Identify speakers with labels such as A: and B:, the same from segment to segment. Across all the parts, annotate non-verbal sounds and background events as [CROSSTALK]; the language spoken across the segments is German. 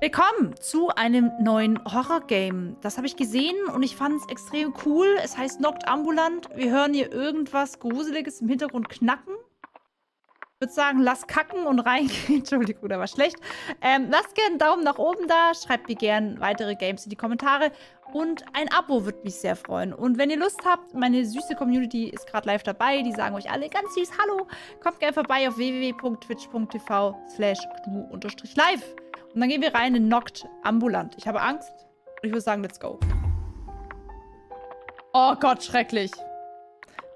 A: Willkommen zu einem neuen Horror-Game. Das habe ich gesehen und ich fand es extrem cool. Es heißt Noctambulant. Wir hören hier irgendwas Gruseliges im Hintergrund knacken. Ich würde sagen, lass kacken und reingehen. [LAUGHS] Entschuldigung, der war schlecht. Ähm, lasst gerne einen Daumen nach oben da. Schreibt mir gerne weitere Games in die Kommentare. Und ein Abo würde mich sehr freuen. Und wenn ihr Lust habt, meine süße Community ist gerade live dabei. Die sagen euch alle ganz süß Hallo. Kommt gerne vorbei auf www.twitch.tv slash live und dann gehen wir rein in Knocked Ambulant. Ich habe Angst. Und ich würde sagen, let's go. Oh Gott, schrecklich.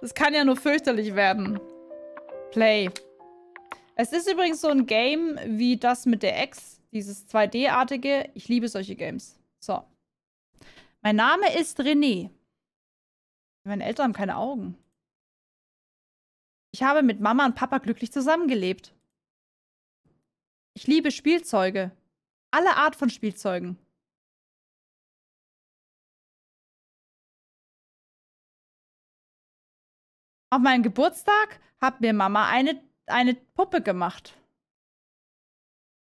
A: Das kann ja nur fürchterlich werden. Play. Es ist übrigens so ein Game wie das mit der Ex. Dieses 2D-artige. Ich liebe solche Games. So. Mein Name ist René. Meine Eltern haben keine Augen. Ich habe mit Mama und Papa glücklich zusammengelebt. Ich liebe Spielzeuge. Alle Art von Spielzeugen. Auf meinen Geburtstag hat mir Mama eine, eine Puppe gemacht.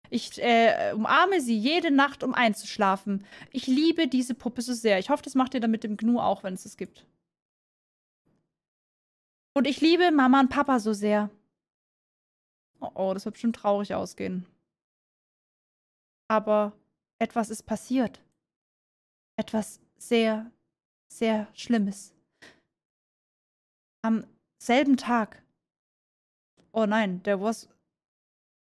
A: Ich äh, umarme sie jede Nacht, um einzuschlafen. Ich liebe diese Puppe so sehr. Ich hoffe, das macht ihr dann mit dem Gnu auch, wenn es es gibt. Und ich liebe Mama und Papa so sehr. Oh, oh, das wird bestimmt traurig ausgehen. Aber etwas ist passiert. Etwas sehr, sehr Schlimmes. Am selben Tag. Oh nein, there was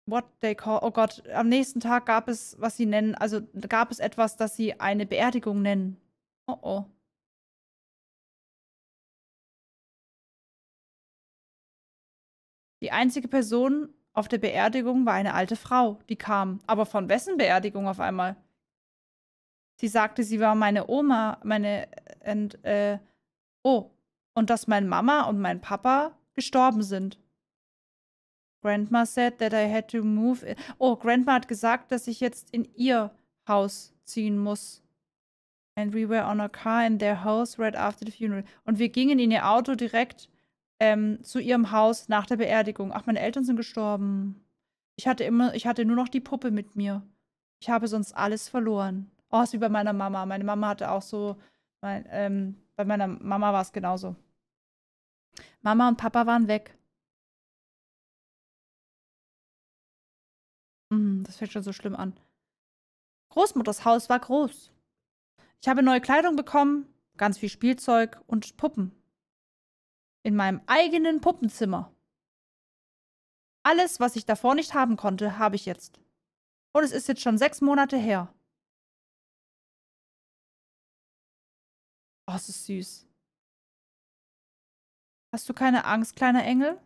A: what they call. Oh Gott, am nächsten Tag gab es, was sie nennen, also gab es etwas, das sie eine Beerdigung nennen. Oh oh. Die einzige Person, auf der Beerdigung war eine alte Frau, die kam. Aber von wessen Beerdigung auf einmal? Sie sagte, sie war meine Oma, meine. Und, äh, oh, und dass meine Mama und mein Papa gestorben sind. Grandma said that I had to move. In. Oh, Grandma hat gesagt, dass ich jetzt in ihr Haus ziehen muss. And we were on a car in their house right after the funeral. Und wir gingen in ihr Auto direkt ähm, zu ihrem Haus nach der Beerdigung. Ach, meine Eltern sind gestorben. Ich hatte immer, ich hatte nur noch die Puppe mit mir. Ich habe sonst alles verloren. Oh, ist wie bei meiner Mama. Meine Mama hatte auch so, mein, ähm, bei meiner Mama war es genauso. Mama und Papa waren weg. Hm, das fängt schon so schlimm an. Großmutters Haus war groß. Ich habe neue Kleidung bekommen, ganz viel Spielzeug und Puppen in meinem eigenen Puppenzimmer. Alles, was ich davor nicht haben konnte, habe ich jetzt. Und es ist jetzt schon sechs Monate her. Oh, es ist süß. Hast du keine Angst, kleiner Engel?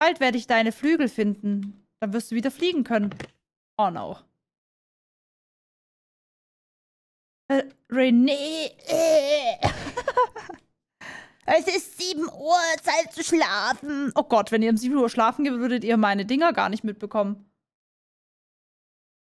A: Bald werde ich deine Flügel finden. Dann wirst du wieder fliegen können. Oh no. Äh, René. [LAUGHS] es ist 7 Uhr, Zeit zu schlafen. Oh Gott, wenn ihr um 7 Uhr schlafen geht, würdet ihr meine Dinger gar nicht mitbekommen.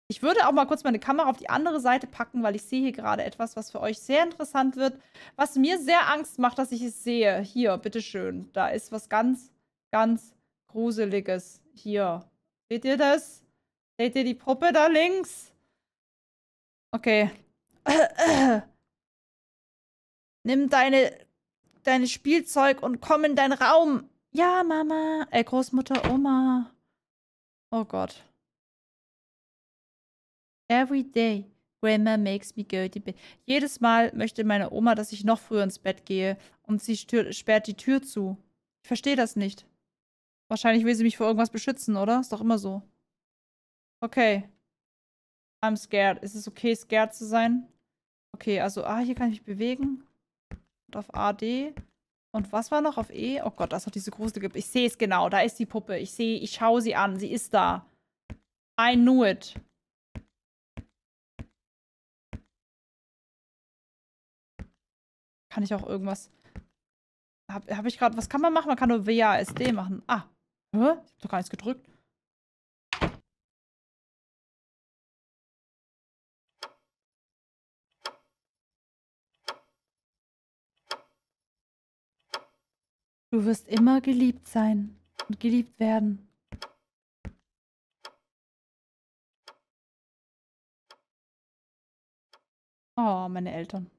A: Ich würde auch mal kurz meine Kamera auf die andere Seite packen, weil ich sehe hier gerade etwas, was für euch sehr interessant wird. Was mir sehr Angst macht, dass ich es sehe. Hier, bitteschön. Da ist was ganz, ganz Gruseliges. Hier. Seht ihr das? Seht ihr die Puppe da links? Okay, Nimm deine, deine Spielzeug und komm in deinen Raum. Ja, Mama. Ey, Großmutter, Oma. Oh Gott. Every day, Grandma makes me go to bed. Jedes Mal möchte meine Oma, dass ich noch früher ins Bett gehe und sie sperrt die Tür zu. Ich verstehe das nicht. Wahrscheinlich will sie mich vor irgendwas beschützen, oder? Ist doch immer so. Okay. I'm scared. Ist es okay, scared zu sein? Okay, also, ah, hier kann ich mich bewegen. Und auf AD. Und was war noch auf E? Oh Gott, das ist doch diese gruselige... Ich sehe es genau, da ist die Puppe. Ich sehe, ich schaue sie an. Sie ist da. I knew it. Kann ich auch irgendwas... Habe hab ich gerade... Was kann man machen? Man kann nur WASD machen. Ah. Hä? Ich habe doch gar nichts gedrückt. Du wirst immer geliebt sein und geliebt werden. Oh, meine Eltern.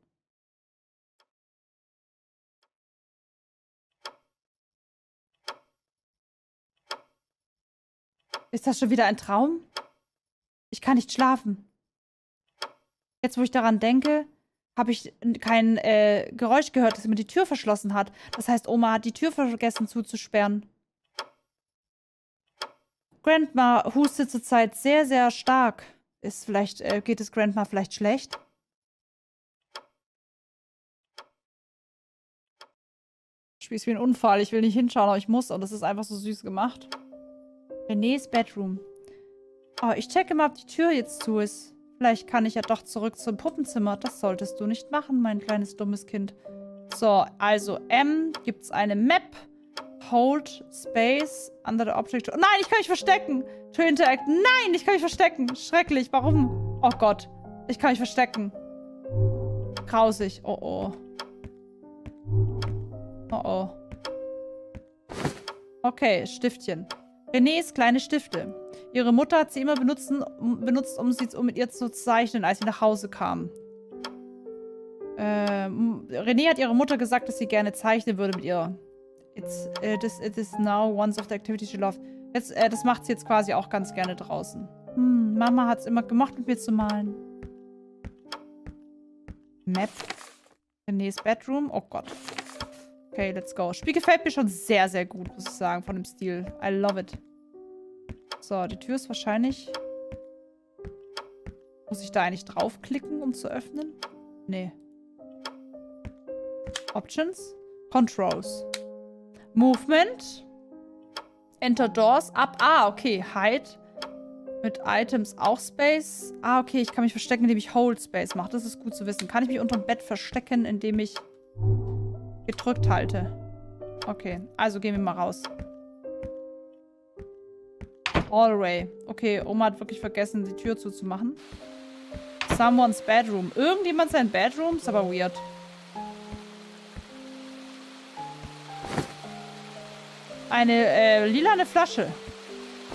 A: Ist das schon wieder ein Traum? Ich kann nicht schlafen. Jetzt, wo ich daran denke, habe ich kein äh, Geräusch gehört, dass jemand die Tür verschlossen hat. Das heißt, Oma hat die Tür vergessen zuzusperren. Grandma hustet zurzeit sehr, sehr stark. Ist vielleicht, äh, geht es Grandma vielleicht schlecht? Spielst wie ein Unfall. Ich will nicht hinschauen, aber ich muss. Und das ist einfach so süß gemacht. Renés Bedroom. Oh, ich checke mal, ob die Tür jetzt zu ist. Vielleicht kann ich ja doch zurück zum Puppenzimmer. Das solltest du nicht machen, mein kleines dummes Kind. So, also M gibt's eine Map. Hold Space under the object. Oh, nein, ich kann mich verstecken. To interact. Nein, ich kann mich verstecken. Schrecklich. Warum? Oh Gott. Ich kann mich verstecken. Grausig. Oh oh. Oh oh. Okay, Stiftchen. Renés kleine Stifte. Ihre Mutter hat sie immer benutzen, benutzt, um, sie, um mit ihr zu zeichnen, als sie nach Hause kam. Ähm, René hat ihrer Mutter gesagt, dass sie gerne zeichnen würde mit ihr. It's, it, is, it is now one of the activities she loved. Jetzt, äh, das macht sie jetzt quasi auch ganz gerne draußen. Hm, Mama hat es immer gemacht, mit mir zu malen. Map. René's Bedroom. Oh Gott. Okay, let's go. Spiel gefällt mir schon sehr, sehr gut, muss ich sagen, von dem Stil. I love it. So, die Tür ist wahrscheinlich... Muss ich da eigentlich draufklicken, um zu öffnen? Nee. Options. Controls. Movement. Enter Doors. Up. Ah, okay. Hide. Mit Items auch Space. Ah, okay. Ich kann mich verstecken, indem ich Hold Space mache. Das ist gut zu wissen. Kann ich mich unter dem Bett verstecken, indem ich gedrückt halte? Okay. Also gehen wir mal raus. Hallway. Okay, Oma hat wirklich vergessen, die Tür zuzumachen. Someone's bedroom. Irgendjemand sein Bedroom? Ist aber weird. Eine äh, lilane Flasche.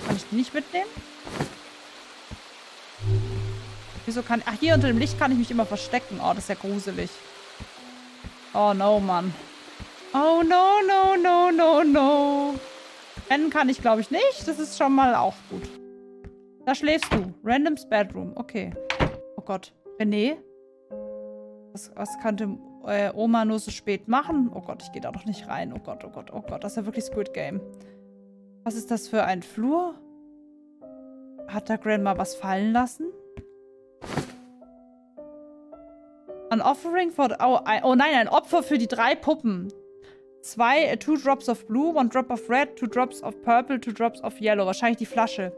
A: Kann ich die nicht mitnehmen? Wieso kann... Ach, hier unter dem Licht kann ich mich immer verstecken. Oh, das ist ja gruselig. Oh, no, Mann. Oh, no, no, no, no, no. Rennen kann ich, glaube ich, nicht. Das ist schon mal auch gut. Da schläfst du. Randoms Bedroom. Okay. Oh Gott. René? Was, was könnte äh, Oma nur so spät machen? Oh Gott, ich gehe da doch nicht rein. Oh Gott, oh Gott, oh Gott. Das ist ja wirklich Squid Game. Was ist das für ein Flur? Hat da Grandma was fallen lassen? Ein Offering for... Oh, ein, oh nein, ein Opfer für die drei Puppen. Zwei, uh, two drops of blue, one drop of red, two drops of purple, two drops of yellow. Wahrscheinlich die Flasche.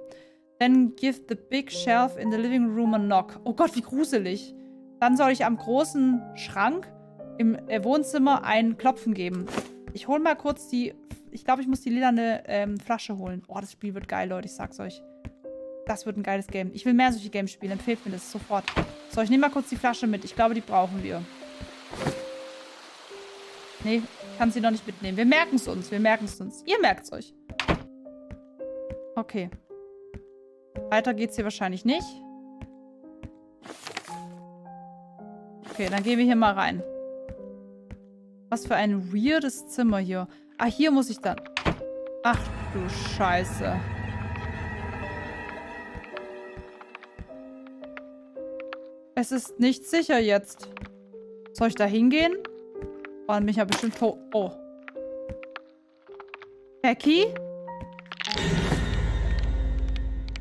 A: Then give the big shelf in the living room a knock. Oh Gott, wie gruselig. Dann soll ich am großen Schrank im äh, Wohnzimmer ein Klopfen geben. Ich hole mal kurz die... Ich glaube, ich muss die lilane ähm, Flasche holen. Oh, das Spiel wird geil, Leute. Ich sag's euch. Das wird ein geiles Game. Ich will mehr solche Games spielen. Empfehlt mir das sofort. So, ich nehme mal kurz die Flasche mit. Ich glaube, die brauchen wir. Nee, kann sie noch nicht mitnehmen. Wir merken es uns. Wir merken es uns. Ihr merkt es euch. Okay. Weiter geht's hier wahrscheinlich nicht. Okay, dann gehen wir hier mal rein. Was für ein weirdes Zimmer hier. Ah, hier muss ich dann... Ach du Scheiße. Es ist nicht sicher jetzt. Soll ich da hingehen? Waren mich ja bestimmt tot. Oh. Becky?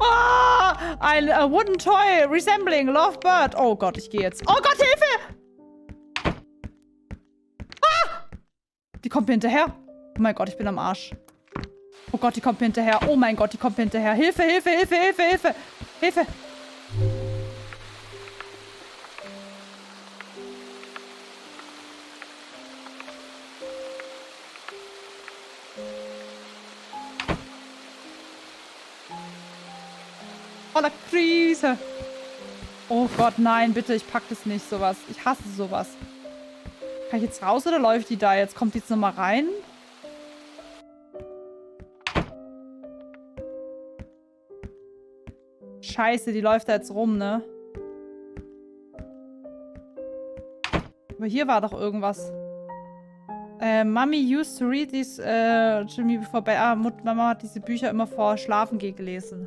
A: Oh, ein uh, wooden toy resembling Lovebird. Oh Gott, ich gehe jetzt. Oh Gott, Hilfe! Ah! Die kommt mir hinterher. Oh mein Gott, ich bin am Arsch. Oh Gott, die kommt mir hinterher. Oh mein Gott, die kommt mir hinterher. Hilfe, Hilfe, Hilfe, Hilfe, Hilfe. Hilfe. Gott, nein, bitte, ich pack das nicht, sowas. Ich hasse sowas. Kann ich jetzt raus oder läuft die da jetzt? Kommt die jetzt nochmal rein? Scheiße, die läuft da jetzt rum, ne? Aber hier war doch irgendwas. Äh, Mami used to read these uh, to me before bed. Ah, Mama hat diese Bücher immer vor Schlafen gehen gelesen.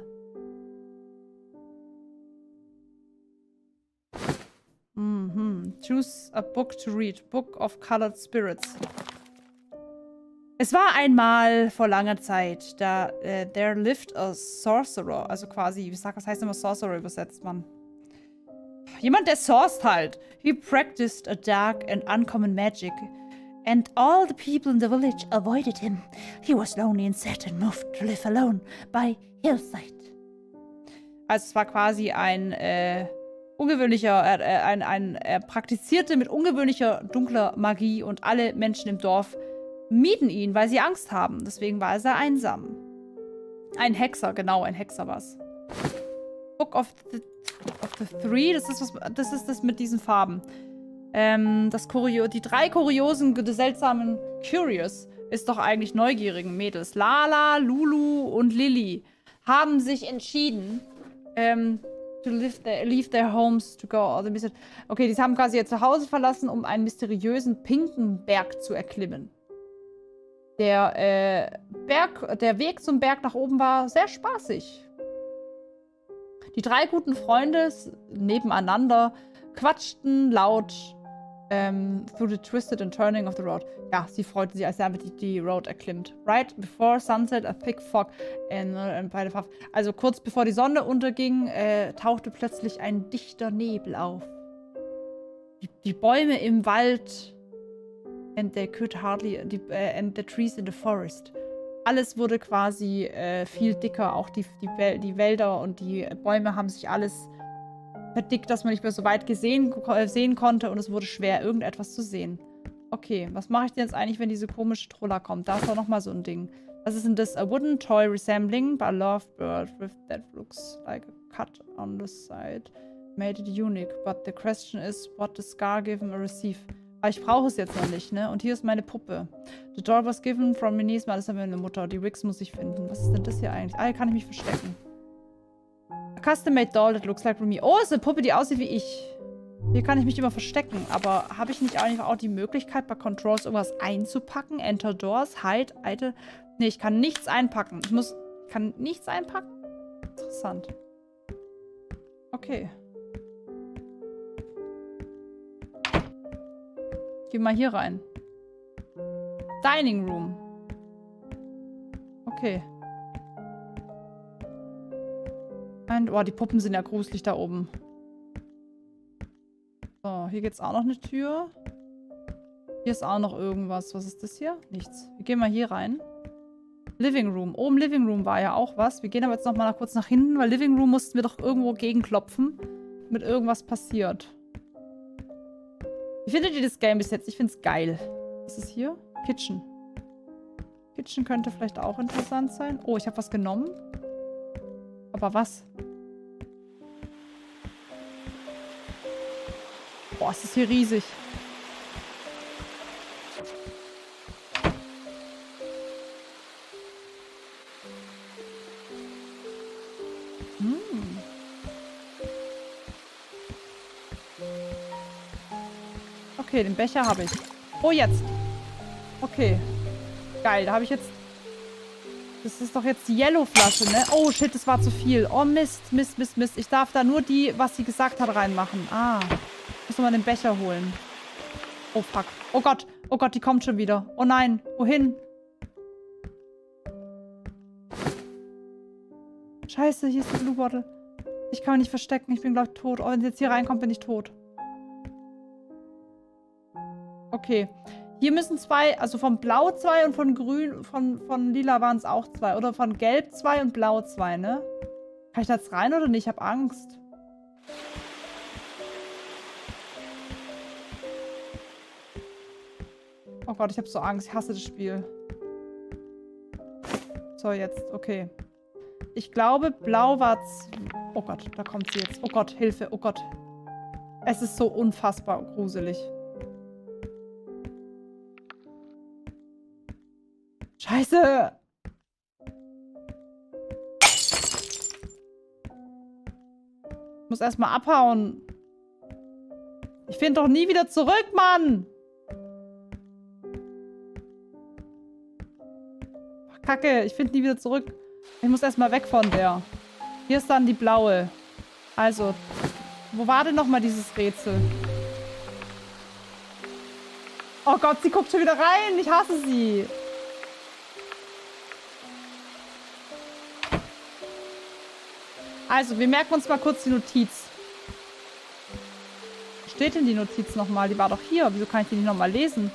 A: Choose a book to read. Book of Colored Spirits. Es war einmal vor langer Zeit, da uh, there lived a sorcerer. Also quasi, wie sagt, was heißt immer Sorcerer übersetzt man? Jemand, der sourced halt. He practiced a dark and uncommon magic and all the people in the village avoided him. He was lonely and sad and moved to live alone by hillside. Also es war quasi ein äh, ungewöhnlicher, äh, ein, ein er praktizierte mit ungewöhnlicher dunkler Magie und alle Menschen im Dorf mieden ihn, weil sie Angst haben. Deswegen war er sehr einsam. Ein Hexer, genau, ein Hexer war's. Book of the, of the Three, das ist, was, das ist das mit diesen Farben. Ähm, das Kurio die drei kuriosen, seltsamen Curious ist doch eigentlich neugierigen Mädels. Lala, Lulu und Lily haben sich entschieden, ähm, to leave their, leave their homes to go. Okay, die haben quasi ihr Zuhause verlassen, um einen mysteriösen pinken Berg zu erklimmen. Der äh, Berg, der Weg zum Berg nach oben war sehr spaßig. Die drei guten Freunde nebeneinander quatschten laut ähm, through the twisted and turning of the road. Ja, sie freute sich, als einfach die, die Road erklimmt. Right before sunset, a thick fog and, and Also kurz bevor die Sonne unterging, äh, tauchte plötzlich ein dichter Nebel auf. Die, die, Bäume im Wald and they could hardly die, uh, and the trees in the forest. Alles wurde quasi äh, viel dicker. Auch die, die, die Wälder und die Bäume haben sich alles verdickt, dass man nicht mehr so weit gesehen, sehen konnte und es wurde schwer, irgendetwas zu sehen. Okay, was mache ich denn jetzt eigentlich, wenn diese komische Troller kommt? Da ist doch nochmal so ein Ding. Was ist denn das? A wooden toy resembling a lovebird with that looks like a cut on the side. Made it unique, but the question is, what the scar given or receive? Aber ich brauche es jetzt noch nicht, ne? Und hier ist meine Puppe. The doll was given from Mother. Das ist meine Mutter. Die Wigs muss ich finden. Was ist denn das hier eigentlich? Ah, hier kann ich mich verstecken. Custom-made doll that looks like me. Oh, ist eine Puppe, die aussieht wie ich. Hier kann ich mich immer verstecken. Aber habe ich nicht einfach auch die Möglichkeit, bei Controls irgendwas einzupacken? Enter Doors, Hide, Item. Nee, ich kann nichts einpacken. Ich muss... Ich kann nichts einpacken? Interessant. Okay. Geh mal hier rein. Dining Room. Okay. Und, oh, die Puppen sind ja gruselig da oben. So, hier geht's auch noch eine Tür. Hier ist auch noch irgendwas. Was ist das hier? Nichts. Wir gehen mal hier rein. Living Room. Oben Living Room war ja auch was. Wir gehen aber jetzt noch mal kurz nach hinten, weil Living Room mussten wir doch irgendwo gegenklopfen, damit irgendwas passiert. Wie findet ihr das Game bis jetzt? Ich find's geil. Was ist hier? Kitchen. Kitchen könnte vielleicht auch interessant sein. Oh, ich habe was genommen. Aber was? Boah, ist das hier riesig. Hm. Okay, den Becher habe ich. Oh, jetzt. Okay. Geil, da habe ich jetzt das ist doch jetzt die Yellow-Flasche, ne? Oh, shit, das war zu viel. Oh, Mist, Mist, Mist, Mist. Ich darf da nur die, was sie gesagt hat, reinmachen. Ah. Muss nochmal den Becher holen. Oh, fuck. Oh Gott. Oh Gott, die kommt schon wieder. Oh nein. Wohin? Scheiße, hier ist die Blue Bottle. Ich kann mich nicht verstecken. Ich bin, glaube ich, tot. Oh, wenn sie jetzt hier reinkommt, bin ich tot. Okay. Hier müssen zwei, also von Blau zwei und von Grün, von, von Lila waren es auch zwei. Oder von Gelb zwei und Blau zwei, ne? Kann ich da jetzt rein oder nicht? Ich habe Angst. Oh Gott, ich habe so Angst. Ich hasse das Spiel. So, jetzt. Okay. Ich glaube, Blau war... Oh Gott, da kommt sie jetzt. Oh Gott, Hilfe. Oh Gott. Es ist so unfassbar gruselig. Scheiße! Ich muss erstmal abhauen. Ich Ich finde doch nie wieder zurück, Mann! Kacke, ich finde nie wieder zurück. Ich muss erstmal weg von der. Hier ist dann die blaue. Also, wo war denn nochmal dieses Rätsel? Oh Gott, sie guckt schon wieder rein. Ich hasse sie. Also, wir merken uns mal kurz die Notiz. Steht denn die Notiz nochmal? Die war doch hier. Wieso kann ich die nicht nochmal lesen?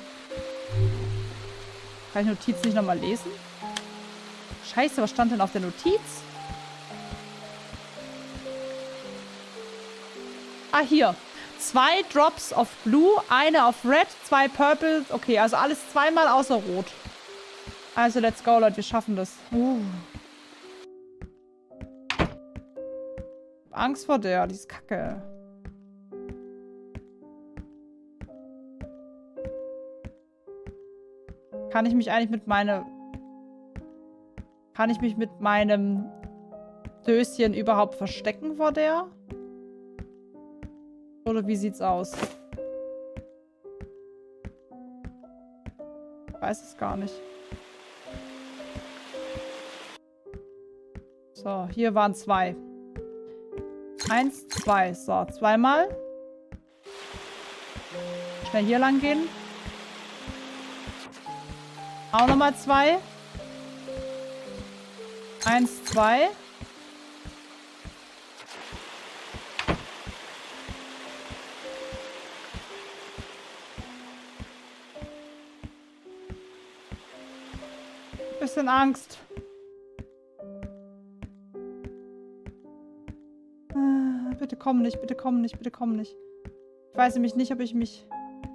A: Kann ich die Notiz nicht nochmal lesen? Scheiße, was stand denn auf der Notiz? Ah, hier. Zwei Drops of Blue, eine auf Red, zwei Purple. Okay, also alles zweimal außer Rot. Also, let's go, Leute. Wir schaffen das. Uh. Angst vor der. Die ist kacke. Kann ich mich eigentlich mit meine... Kann ich mich mit meinem Döschen überhaupt verstecken vor der? Oder wie sieht's aus? Ich weiß es gar nicht. So, hier waren zwei. Eins, zwei. So, zweimal. Schnell hier lang gehen. Auch nochmal zwei. Eins, zwei. Bisschen Angst. bitte komm nicht, bitte komm nicht, bitte komm nicht. Ich weiß nämlich nicht, ob ich mich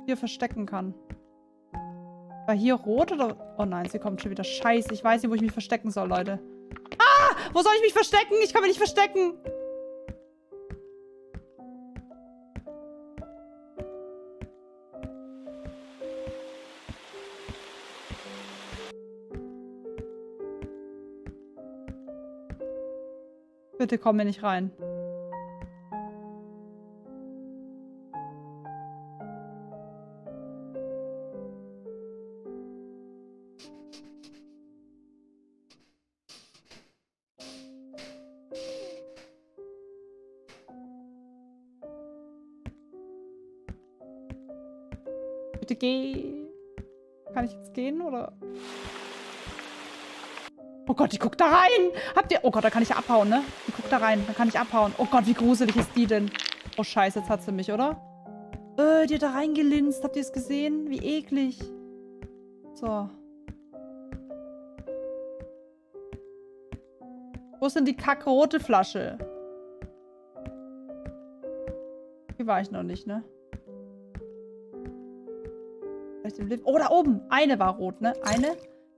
A: hier verstecken kann. War hier rot oder... Oh nein, sie kommt schon wieder. Scheiße, ich weiß nicht, wo ich mich verstecken soll, Leute. Wo soll ich mich verstecken? Ich kann mich nicht verstecken. Bitte komm mir nicht rein. Geh. Kann ich jetzt gehen, oder? Oh Gott, die guckt da rein. Habt ihr... Oh Gott, da kann ich abhauen, ne? Die guckt da rein. Da kann ich abhauen. Oh Gott, wie gruselig ist die denn? Oh Scheiße, jetzt hat sie mich, oder? Äh, die hat da reingelinst. Habt ihr es gesehen? Wie eklig. So. Wo ist denn die kackrote Flasche? Hier war ich noch nicht, ne? Vielleicht im Lift. Oh, da oben. Eine war rot, ne? Eine.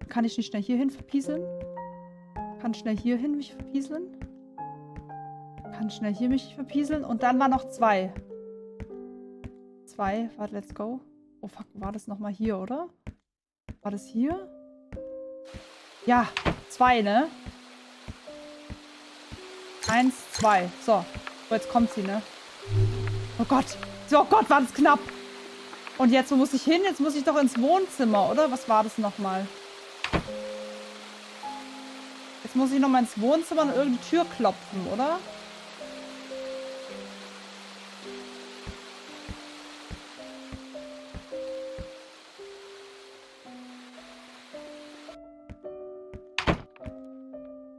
A: Kann ich nicht schnell hier hin verpieseln? Kann schnell hier hin mich verpieseln? Kann schnell hier mich verpieseln. Und dann war noch zwei. Zwei. Warte, let's go. Oh, fuck. War das nochmal hier, oder? War das hier? Ja. Zwei, ne? Eins, zwei. So. so jetzt kommt sie, ne? Oh Gott. Oh Gott, war das knapp. Und jetzt, wo muss ich hin? Jetzt muss ich doch ins Wohnzimmer, oder? Was war das nochmal? Jetzt muss ich nochmal ins Wohnzimmer und irgendeine Tür klopfen, oder?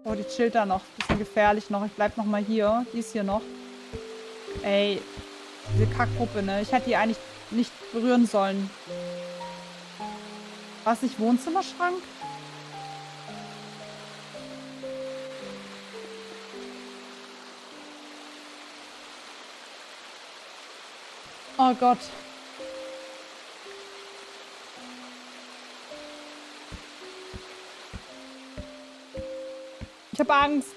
A: Oh, die chillt da noch. Bisschen gefährlich noch. Ich bleib nochmal hier. Die ist hier noch. Ey, diese Kackgruppe, ne? Ich hätte die eigentlich nicht berühren sollen. War es nicht Wohnzimmerschrank? Oh Gott. Ich habe Angst.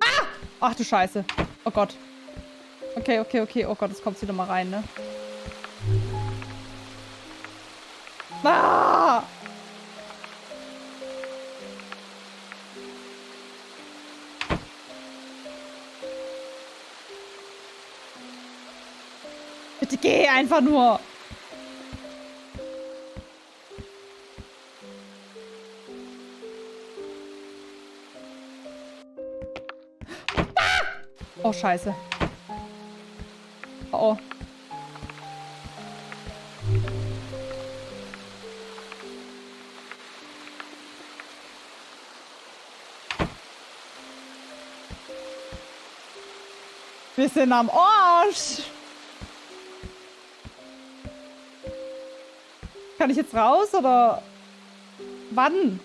A: Ah! Ach du Scheiße. Oh Gott. Okay, okay, okay. Oh Gott, jetzt kommt sie nochmal rein, ne? Ah! Bitte geh einfach nur. Oh, scheiße. Oh. Wir sind am Arsch. Kann ich jetzt raus oder wann?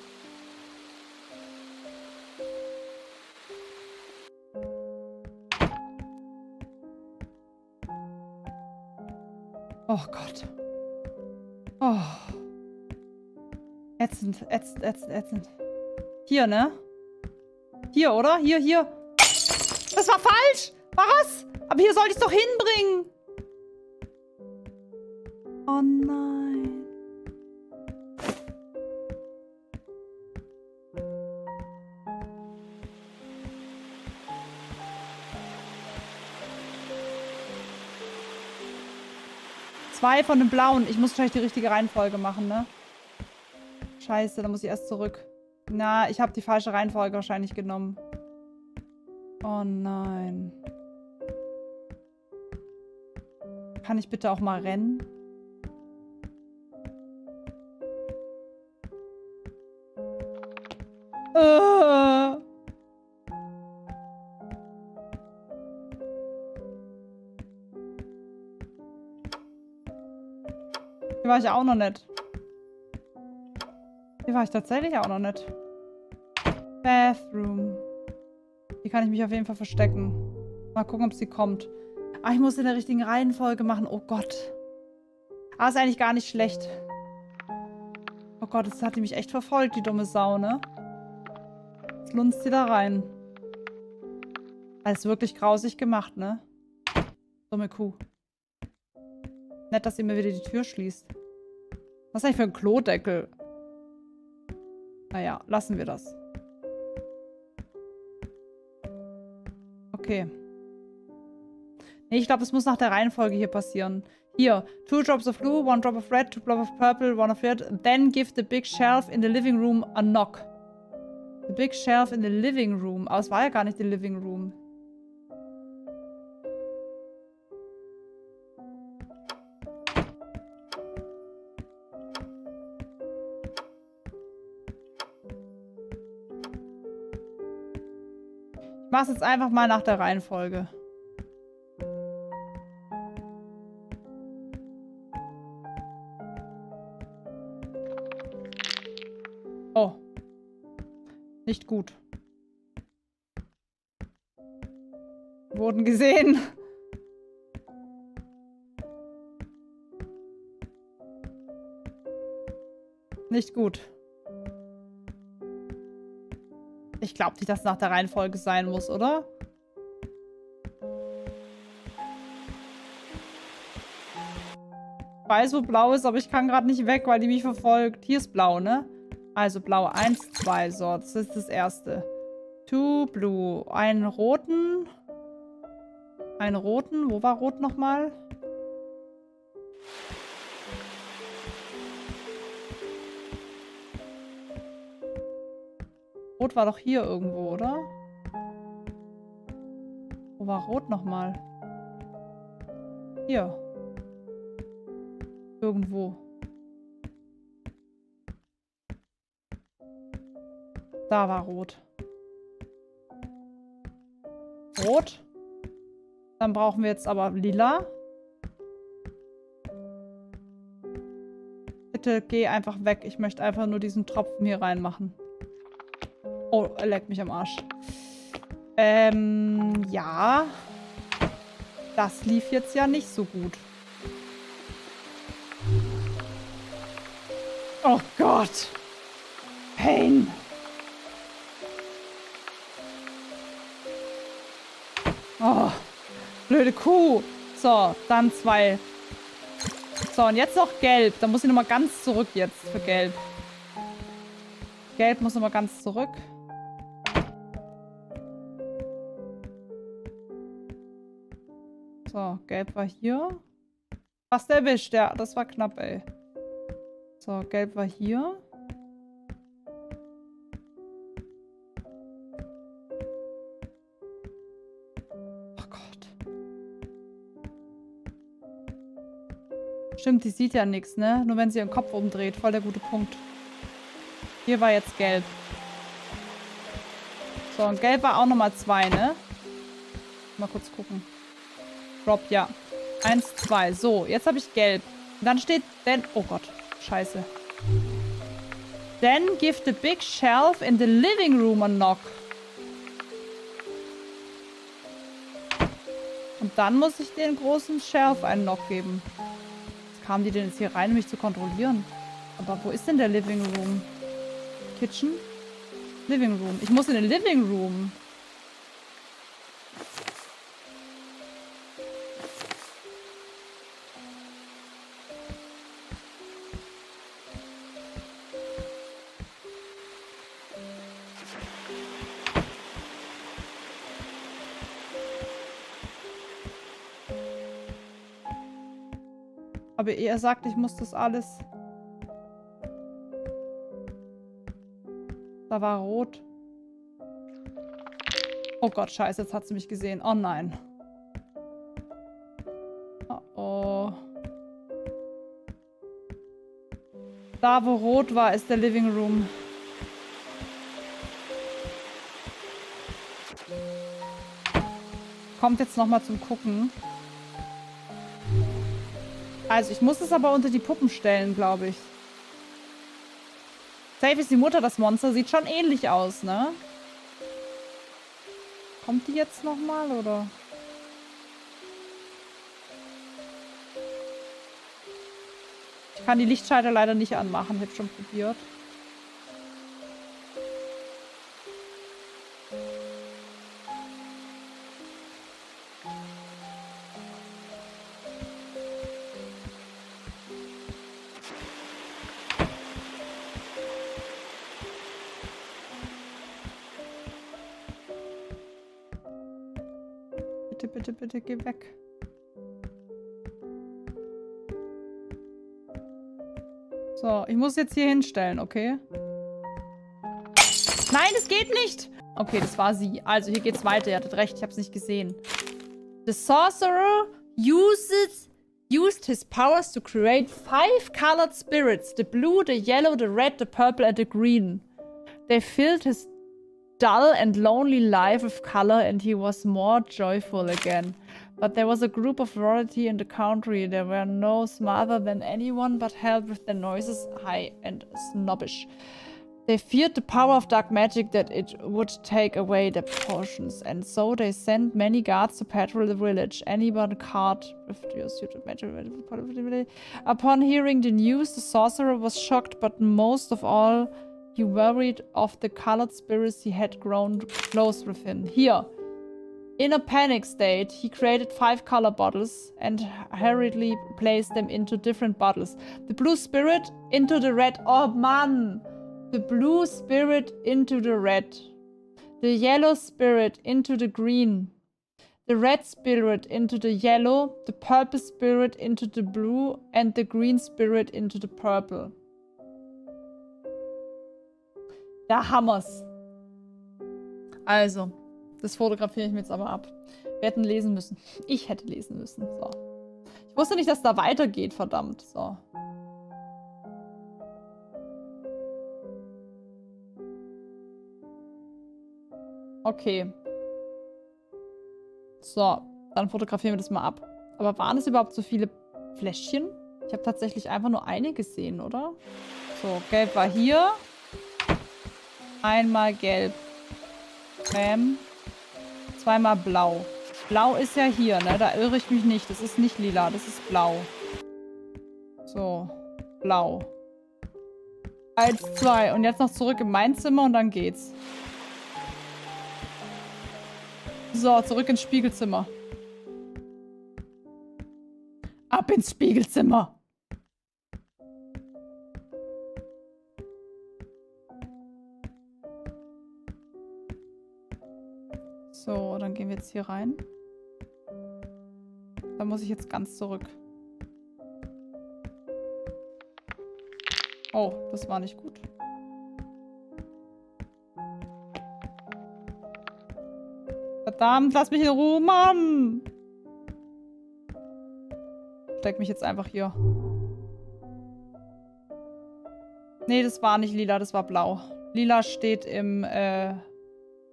A: Oh Gott. Oh. Ätzend, ätzend, ätzend, ätzend. Hier, ne? Hier, oder? Hier, hier. Das war falsch! Was? Aber hier sollte ich es doch hinbringen. Zwei von den blauen. Ich muss wahrscheinlich die richtige Reihenfolge machen, ne? Scheiße, da muss ich erst zurück. Na, ich habe die falsche Reihenfolge wahrscheinlich genommen. Oh nein. Kann ich bitte auch mal rennen? Äh. War ich auch noch nicht. Hier war ich tatsächlich auch noch nicht. Bathroom. Hier kann ich mich auf jeden Fall verstecken. Mal gucken, ob sie kommt. Ah, ich muss in der richtigen Reihenfolge machen. Oh Gott. Ah, ist eigentlich gar nicht schlecht. Oh Gott, jetzt hat die mich echt verfolgt, die dumme Sau, ne? Jetzt lunzt sie da rein. Alles wirklich grausig gemacht, ne? Dumme Kuh. Nett, dass sie mir wieder die Tür schließt. Was ist eigentlich für ein Klodeckel? Naja, lassen wir das. Okay. Nee, ich glaube, es muss nach der Reihenfolge hier passieren. Hier, two drops of blue, one drop of red, two drops of purple, one of red. Then give the big shelf in the living room a knock. The big shelf in the living room. Aber es war ja gar nicht the living room. Ich mach's jetzt einfach mal nach der Reihenfolge. Nicht gut. Wurden gesehen. Nicht gut. Glaube nicht, dass es nach der Reihenfolge sein muss, oder? Ich weiß, wo blau ist, aber ich kann gerade nicht weg, weil die mich verfolgt. Hier ist blau, ne? Also blau 1, 2. So, das ist das erste. Two blue. Einen roten. Einen roten. Wo war rot nochmal? Rot war doch hier irgendwo, oder? Wo war rot nochmal? Hier. Irgendwo. Da war rot. Rot. Dann brauchen wir jetzt aber lila. Bitte geh einfach weg. Ich möchte einfach nur diesen Tropfen hier reinmachen. Oh, er leckt mich am Arsch. Ähm, ja. Das lief jetzt ja nicht so gut. Oh Gott. Pain. Oh, blöde Kuh. So, dann zwei. So, und jetzt noch gelb. Da muss ich nochmal ganz zurück jetzt für gelb. Gelb muss nochmal ganz zurück. Gelb war hier. Fast erwischt, ja. Das war knapp, ey. So, gelb war hier. Oh Gott. Stimmt, die sieht ja nichts, ne? Nur wenn sie ihren Kopf umdreht. Voll der gute Punkt. Hier war jetzt gelb. So, und gelb war auch nochmal zwei, ne? Mal kurz gucken. Drop, ja. Eins, zwei. So, jetzt habe ich gelb. Und dann steht then... Oh Gott. Scheiße. Then give the big shelf in the living room a knock. Und dann muss ich den großen Shelf einen Knock geben. Was kamen die denn jetzt hier rein, um mich zu kontrollieren? Aber wo ist denn der Living Room? Kitchen? Living Room. Ich muss in den Living Room. Aber er sagt, ich muss das alles... Da war rot. Oh Gott, scheiße, jetzt hat sie mich gesehen. Oh nein. Oh oh. Da, wo rot war, ist der Living Room. Kommt jetzt nochmal zum Gucken. Also, ich muss es aber unter die Puppen stellen, glaube ich. Safe ist die Mutter das Monster. Sieht schon ähnlich aus, ne? Kommt die jetzt nochmal, oder? Ich kann die Lichtschalter leider nicht anmachen. Habe schon probiert. Bitte, geh weg. So, ich muss jetzt hier hinstellen, okay? Nein, es geht nicht! Okay, das war sie. Also, hier geht's weiter. Ihr hattet recht, ich hab's nicht gesehen. The sorcerer uses, used his powers to create five colored spirits. The blue, the yellow, the red, the purple and the green. They filled his dull and lonely life of color and he was more joyful again. But there was a group of royalty in the country. They were no smarter than anyone, but held with their noises high and snobbish. They feared the power of dark magic that it would take away their portions, and so they sent many guards to patrol the village. Anyone caught with your suited magic. Upon hearing the news, the sorcerer was shocked, but most of all, he worried of the colored spirits he had grown close with him. Here, in a panic state, he created five color bottles and hurriedly placed them into different bottles. The blue spirit into the red. Oh man! The blue spirit into the red. The yellow spirit into the green. The red spirit into the yellow. The purple spirit into the blue. And the green spirit into the purple. Da hammer's. Also, das fotografiere ich mir jetzt aber ab. Wir hätten lesen müssen. Ich hätte lesen müssen. So. Ich wusste nicht, dass da weitergeht, verdammt. So. Okay. So, dann fotografieren wir das mal ab. Aber waren es überhaupt so viele Fläschchen? Ich habe tatsächlich einfach nur eine gesehen, oder? So, gelb war hier. Einmal gelb. Creme. Zweimal blau. Blau ist ja hier, ne? Da irre ich mich nicht. Das ist nicht lila, das ist blau. So. Blau. Eins, zwei. Und jetzt noch zurück in mein Zimmer und dann geht's. So, zurück ins Spiegelzimmer. Ab ins Spiegelzimmer. So, dann gehen wir jetzt hier rein. Da muss ich jetzt ganz zurück. Oh, das war nicht gut. Verdammt, lass mich in Ruhe, Mann! Steck mich jetzt einfach hier. Nee, das war nicht lila, das war blau. Lila steht im äh,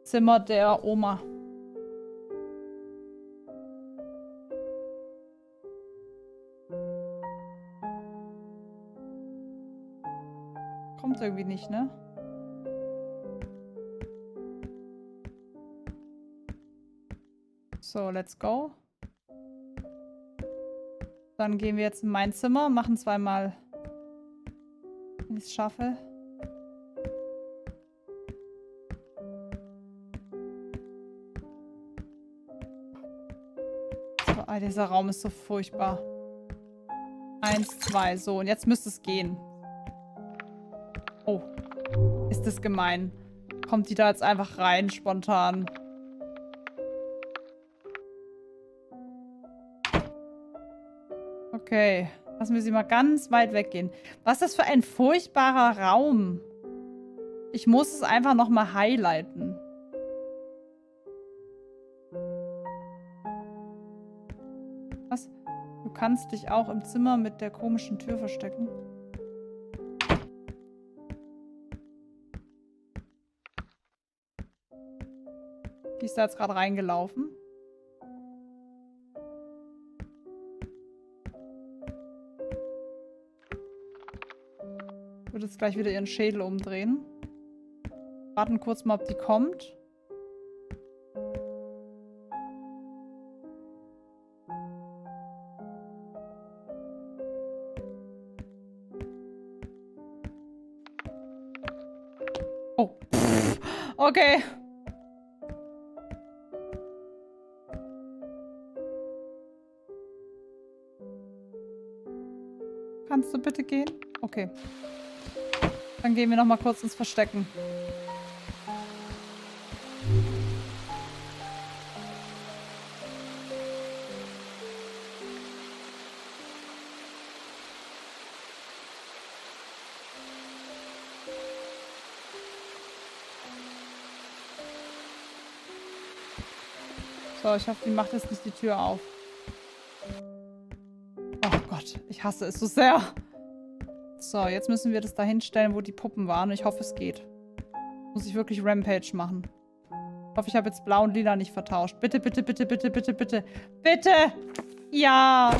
A: Zimmer der Oma. Kommt irgendwie nicht, ne? So, let's go. Dann gehen wir jetzt in mein Zimmer, machen zweimal, wenn ich es schaffe. So, ah, dieser Raum ist so furchtbar. Eins, zwei, so. Und jetzt müsste es gehen. Oh. Ist das gemein. Kommt die da jetzt einfach rein, spontan. Okay. Lassen wir sie mal ganz weit weggehen. Was ist das für ein furchtbarer Raum? Ich muss es einfach nochmal highlighten. Was? Du kannst dich auch im Zimmer mit der komischen Tür verstecken. Ist da jetzt gerade reingelaufen. Wird jetzt gleich wieder ihren Schädel umdrehen. Warten kurz mal, ob die kommt. Oh. [LAUGHS] Okay. Kannst du bitte gehen? Okay. Dann gehen wir noch mal kurz ins Verstecken. So, ich hoffe, die macht jetzt nicht die Tür auf. Ich hasse es so sehr. So, jetzt müssen wir das da hinstellen, wo die Puppen waren. Ich hoffe, es geht. Muss ich wirklich Rampage machen. Ich hoffe, ich habe jetzt blau und lila nicht vertauscht. Bitte, bitte, bitte, bitte, bitte, bitte. Bitte! Ja!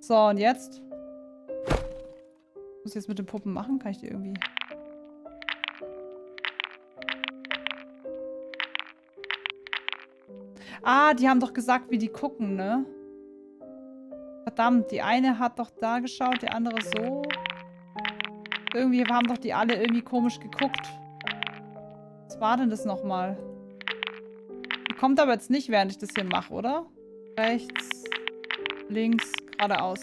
A: So, und jetzt? Was muss ich jetzt mit den Puppen machen? Kann ich die irgendwie... Ah, die haben doch gesagt, wie die gucken, ne? Verdammt, die eine hat doch da geschaut, die andere so. Irgendwie haben doch die alle irgendwie komisch geguckt. Was war denn das nochmal? Die kommt aber jetzt nicht, während ich das hier mache, oder? Rechts, links, geradeaus.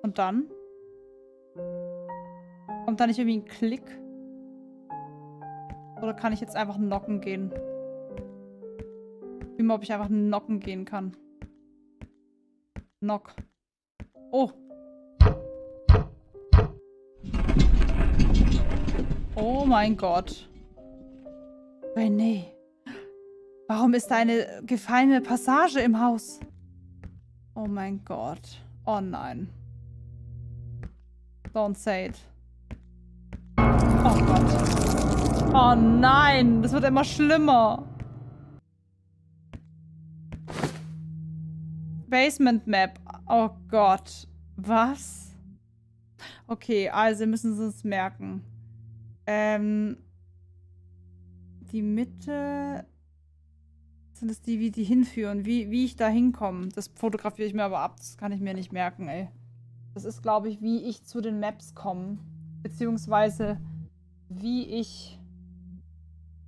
A: Und dann? Kommt da nicht irgendwie ein Klick? Oder kann ich jetzt einfach knocken gehen? Ich mal, ob ich einfach knocken gehen kann. Knock. Oh, Oh mein Gott. René. Warum ist da eine gefallene Passage im Haus? Oh mein Gott. Oh nein. Don't say it. Oh Gott. Oh nein. Das wird immer schlimmer. Basement Map. Oh Gott. Was? Okay, also müssen Sie uns merken. Ähm, die Mitte sind es die, wie die hinführen, wie, wie ich da hinkomme. Das fotografiere ich mir aber ab, das kann ich mir nicht merken, ey. Das ist, glaube ich, wie ich zu den Maps komme. Beziehungsweise wie ich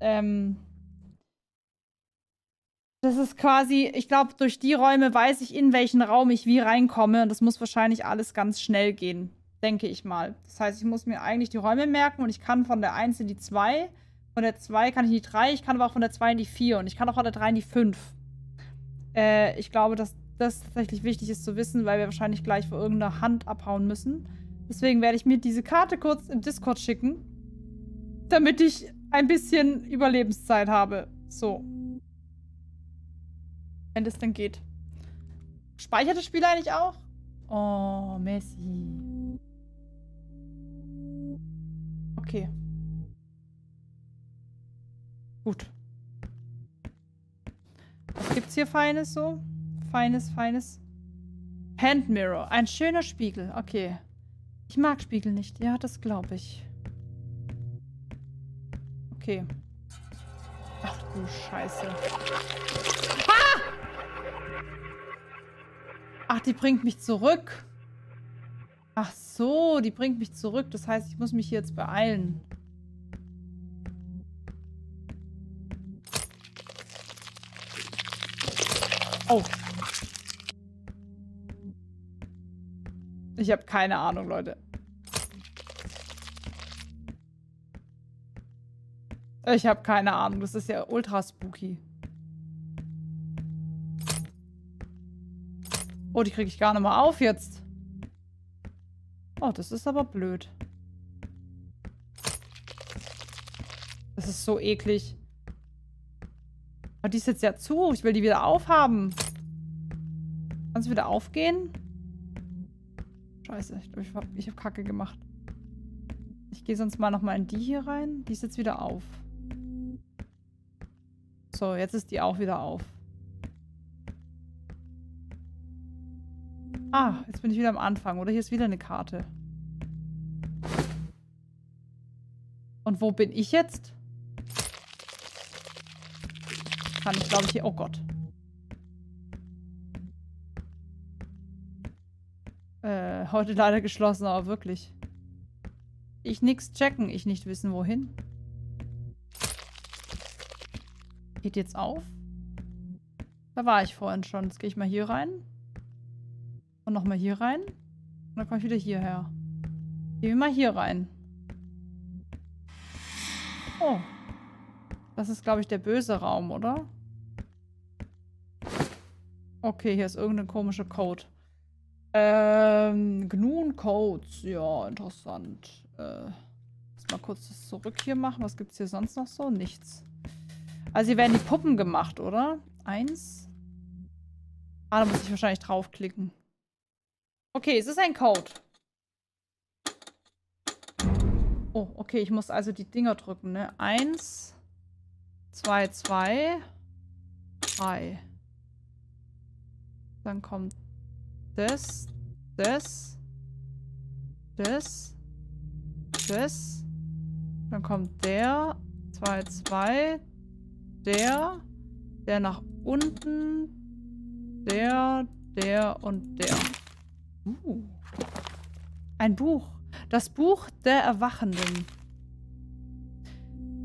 A: ähm, das ist quasi, ich glaube, durch die Räume weiß ich, in welchen Raum ich wie reinkomme. Und das muss wahrscheinlich alles ganz schnell gehen denke ich mal. Das heißt, ich muss mir eigentlich die Räume merken und ich kann von der 1 in die 2, von der 2 kann ich in die 3, ich kann aber auch von der 2 in die 4 und ich kann auch von der 3 in die 5. Äh, ich glaube, dass das tatsächlich wichtig ist zu wissen, weil wir wahrscheinlich gleich vor irgendeiner Hand abhauen müssen. Deswegen werde ich mir diese Karte kurz im Discord schicken, damit ich ein bisschen Überlebenszeit habe. So. Wenn das denn geht. Speichert das Spiel eigentlich auch? Oh, Messi. Okay. Gut. Was gibt's hier Feines so? Feines, Feines. Hand Mirror. Ein schöner Spiegel. Okay. Ich mag Spiegel nicht. Ja, das glaube ich. Okay. Ach du Scheiße. Ah! Ach, die bringt mich zurück. Ach so, die bringt mich zurück. Das heißt, ich muss mich hier jetzt beeilen. Oh. Ich habe keine Ahnung, Leute. Ich habe keine Ahnung. Das ist ja ultra spooky. Oh, die kriege ich gar nicht mal auf jetzt. Oh, das ist aber blöd. Das ist so eklig. Aber die ist jetzt ja zu. Ich will die wieder aufhaben. Kann sie wieder aufgehen? Scheiße, ich glaube, ich habe hab Kacke gemacht. Ich gehe sonst mal nochmal in die hier rein. Die ist jetzt wieder auf. So, jetzt ist die auch wieder auf. Ah, jetzt bin ich wieder am Anfang. Oder hier ist wieder eine Karte. Und wo bin ich jetzt? Kann ich, glaube ich, hier... Oh Gott. Äh, heute leider geschlossen, aber wirklich. Ich nix checken, ich nicht wissen, wohin. Geht jetzt auf? Da war ich vorhin schon. Jetzt gehe ich mal hier rein. Und nochmal hier rein. Und dann komme ich wieder hierher. Gehen wir mal hier rein. Oh. Das ist, glaube ich, der böse Raum, oder? Okay, hier ist irgendein komischer Code. Ähm, Gnun-Codes. Ja, interessant. Äh, mal kurz das zurück hier machen. Was gibt es hier sonst noch so? Nichts. Also hier werden die Puppen gemacht, oder? Eins. Ah, da muss ich wahrscheinlich draufklicken. Okay, es ist ein Code. Oh, okay, ich muss also die Dinger drücken, ne? Eins, zwei, zwei, drei. Dann kommt das, das, das, das. Dann kommt der, zwei, zwei, der, der nach unten, der, der und der. Uh. Ein Buch. Das Buch der Erwachenden.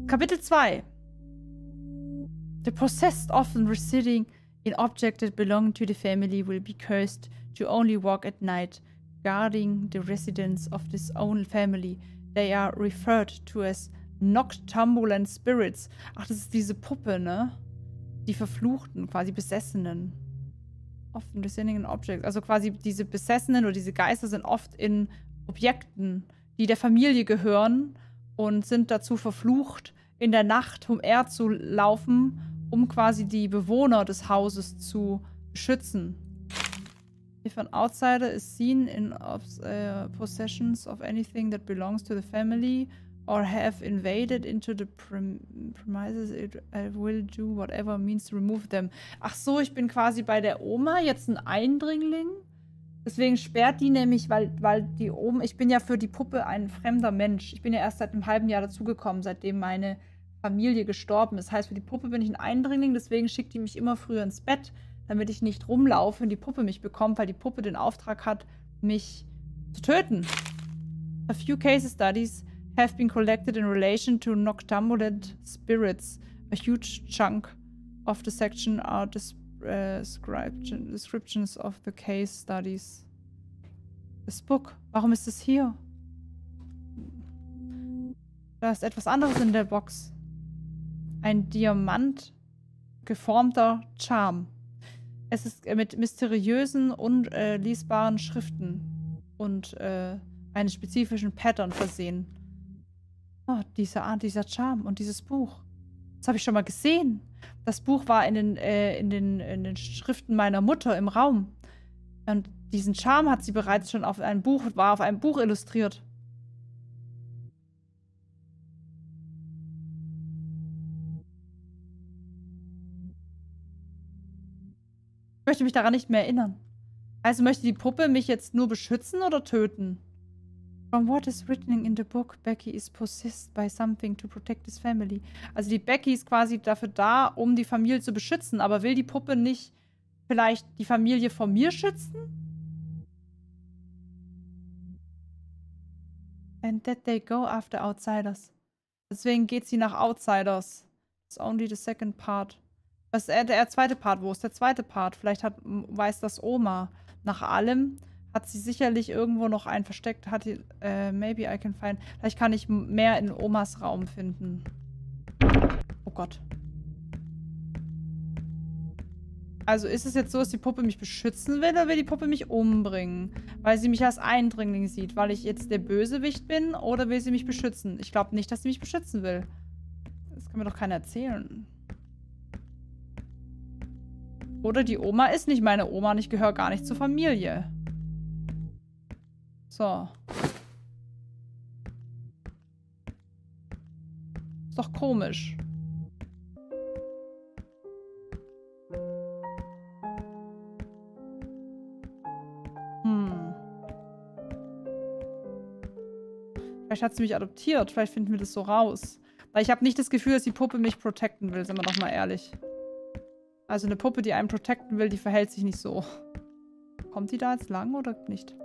A: Kapitel 2. The possessed often residing in object that belong to the family will be cursed to only walk at night, guarding the residence of this own family. They are referred to as Noctambulant Spirits. Ach, das ist diese Puppe, ne? Die Verfluchten, quasi Besessenen. Residing in objects. Also quasi diese Besessenen oder diese Geister sind oft in Objekten, die der Familie gehören und sind dazu verflucht, in der Nacht umherzulaufen, um quasi die Bewohner des Hauses zu schützen. If an outsider is seen in uh, possessions of anything that belongs to the family or have invaded into the prem premises, it I will do whatever means to remove them. Ach so, ich bin quasi bei der Oma jetzt ein Eindringling. Deswegen sperrt die nämlich, weil, weil die Oma, ich bin ja für die Puppe ein fremder Mensch. Ich bin ja erst seit einem halben Jahr dazugekommen, seitdem meine Familie gestorben ist. Das heißt, für die Puppe bin ich ein Eindringling, deswegen schickt die mich immer früher ins Bett, damit ich nicht rumlaufe und die Puppe mich bekommt, weil die Puppe den Auftrag hat, mich zu töten. A few case studies have been collected in relation to noctambulant spirits. A huge chunk of the section are uh, descriptions of the case studies. Das Book. Warum ist es hier? Da ist etwas anderes in der Box. Ein Diamant geformter Charme. Es ist mit mysteriösen, unlesbaren Schriften und äh, einen spezifischen Pattern versehen. Oh, dieser, dieser Charme und dieses Buch. Das habe ich schon mal gesehen. Das Buch war in den, äh, in, den, in den Schriften meiner Mutter im Raum. Und diesen Charme hat sie bereits schon auf einem Buch, war auf einem Buch illustriert. Ich möchte mich daran nicht mehr erinnern. Also möchte die Puppe mich jetzt nur beschützen oder töten? From what is written in the book, Becky is possessed by something to protect his family. Also die Becky ist quasi dafür da, um die Familie zu beschützen, aber will die Puppe nicht vielleicht die Familie vor mir schützen? And that they go after outsiders. Deswegen geht sie nach Outsiders. It's only the second part. Was ist der, der zweite Part? Wo ist der zweite Part? Vielleicht hat, weiß das Oma. Nach allem hat sie sicherlich irgendwo noch einen versteckt. Hat die, äh, maybe I can find. Vielleicht kann ich mehr in Omas Raum finden. Oh Gott. Also ist es jetzt so, dass die Puppe mich beschützen will oder will die Puppe mich umbringen? Weil sie mich als Eindringling sieht. Weil ich jetzt der Bösewicht bin oder will sie mich beschützen? Ich glaube nicht, dass sie mich beschützen will. Das kann mir doch keiner erzählen. Oder die Oma ist nicht meine Oma und ich gehöre gar nicht zur Familie. So. Ist doch komisch. Vielleicht hat sie mich adoptiert. Vielleicht finden wir das so raus. Weil ich habe nicht das Gefühl, dass die Puppe mich protecten will, sind wir doch mal ehrlich. Also eine Puppe, die einen protecten will, die verhält sich nicht so. Kommt die da jetzt lang oder nicht?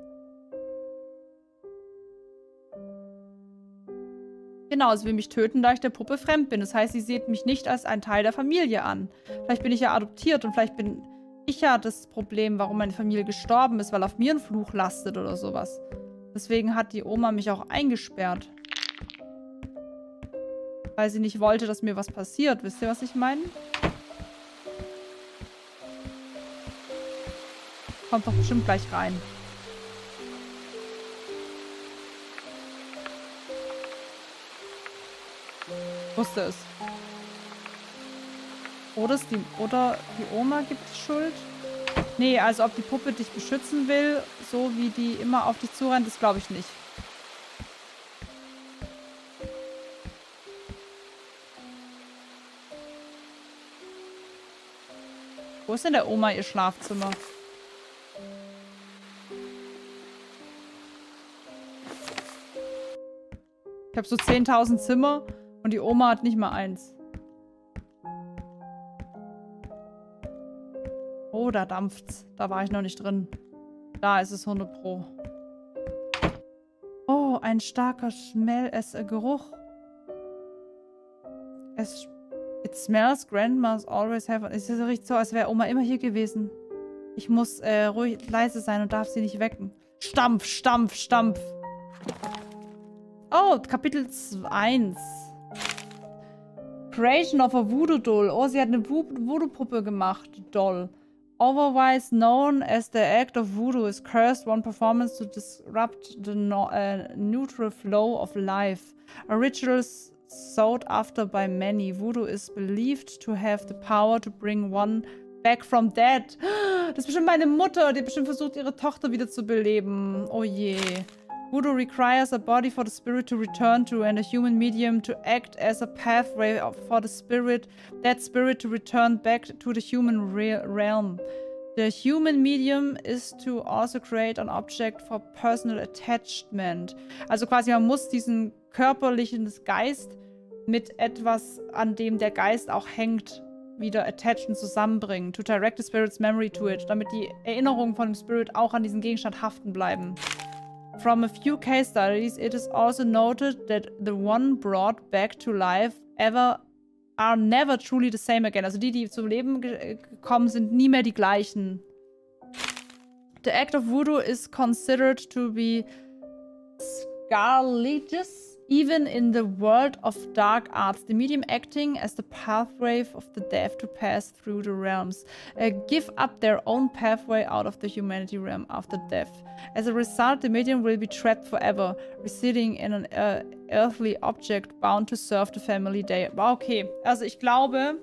A: Genau, sie will mich töten, da ich der Puppe fremd bin. Das heißt, sie sieht mich nicht als einen Teil der Familie an. Vielleicht bin ich ja adoptiert und vielleicht bin ich ja das Problem, warum meine Familie gestorben ist, weil auf mir ein Fluch lastet oder sowas. Deswegen hat die Oma mich auch eingesperrt. Weil sie nicht wollte, dass mir was passiert. Wisst ihr, was ich meine? Kommt doch bestimmt gleich rein. Wusste es. Oder, die, oder die Oma gibt Schuld. Nee, also ob die Puppe dich beschützen will, so wie die immer auf dich zurennt, das glaube ich nicht. Wo ist denn der Oma ihr Schlafzimmer? Ich habe so 10.000 Zimmer und die Oma hat nicht mal eins. Oh, da dampft's. Da war ich noch nicht drin. Da ist es 100 Pro. Oh, ein starker Schmell, es äh, Geruch. Es It smells grandmas always have. Es riecht so, als wäre Oma immer hier gewesen. Ich muss äh, ruhig leise sein und darf sie nicht wecken. Stampf, Stampf, Stampf. Oh, Kapitel 1. Creation of a Voodoo Doll. Oh, sie hat eine Voodoo-Puppe gemacht. Doll. Otherwise known as the act of voodoo is cursed one performance to disrupt the no uh, neutral flow of life. A ritual sought after by many. Voodoo is believed to have the power to bring one back from dead. [GASPS] Das ist bestimmt meine Mutter. Die bestimmt versucht, ihre Tochter wieder zu beleben. Oh je. Voodoo requires a body for the spirit to return to and a human medium to act as a pathway for the spirit, that spirit to return back to the human realm. The human medium is to also create an object for personal attachment. Also quasi man muss diesen körperlichen Geist mit etwas, an dem der Geist auch hängt, wieder attachen, zusammenbringen. To direct the spirit's memory to it, damit die Erinnerungen von dem Spirit auch an diesen Gegenstand haften bleiben. From a few case studies, it is also noted that the one brought back to life ever are never truly the same again. Also die, die zum Leben äh, gekommen sind, nie mehr die gleichen. The act of voodoo is considered to be scarilegious Even in the world of dark arts, the medium acting as the pathway of the deaf to pass through the realms, uh, give up their own pathway out of the humanity realm after death. As a result, the medium will be trapped forever, residing in an uh, earthly object bound to serve the family day. Okay, also ich glaube,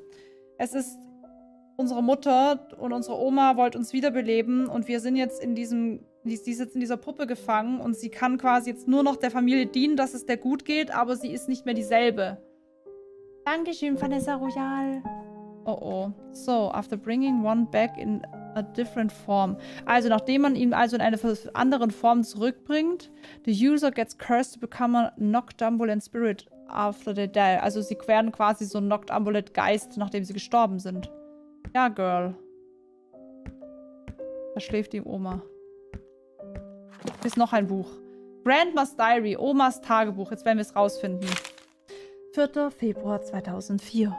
A: es ist unsere Mutter und unsere Oma wollte uns wiederbeleben und wir sind jetzt in diesem, die ist jetzt in dieser Puppe gefangen und sie kann quasi jetzt nur noch der Familie dienen, dass es der gut geht, aber sie ist nicht mehr dieselbe. Dankeschön, Vanessa Royal. Oh oh. So, after bringing one back in a different form. Also, nachdem man ihn also in eine andere Form zurückbringt, the user gets cursed to become a noctambulent spirit after they die. Also, sie werden quasi so ein noctambulent Geist, nachdem sie gestorben sind. Ja, Girl. Da schläft die Oma. Ist noch ein Buch. Grandma's Diary, Omas Tagebuch. Jetzt werden wir es rausfinden. 4. Februar 2004.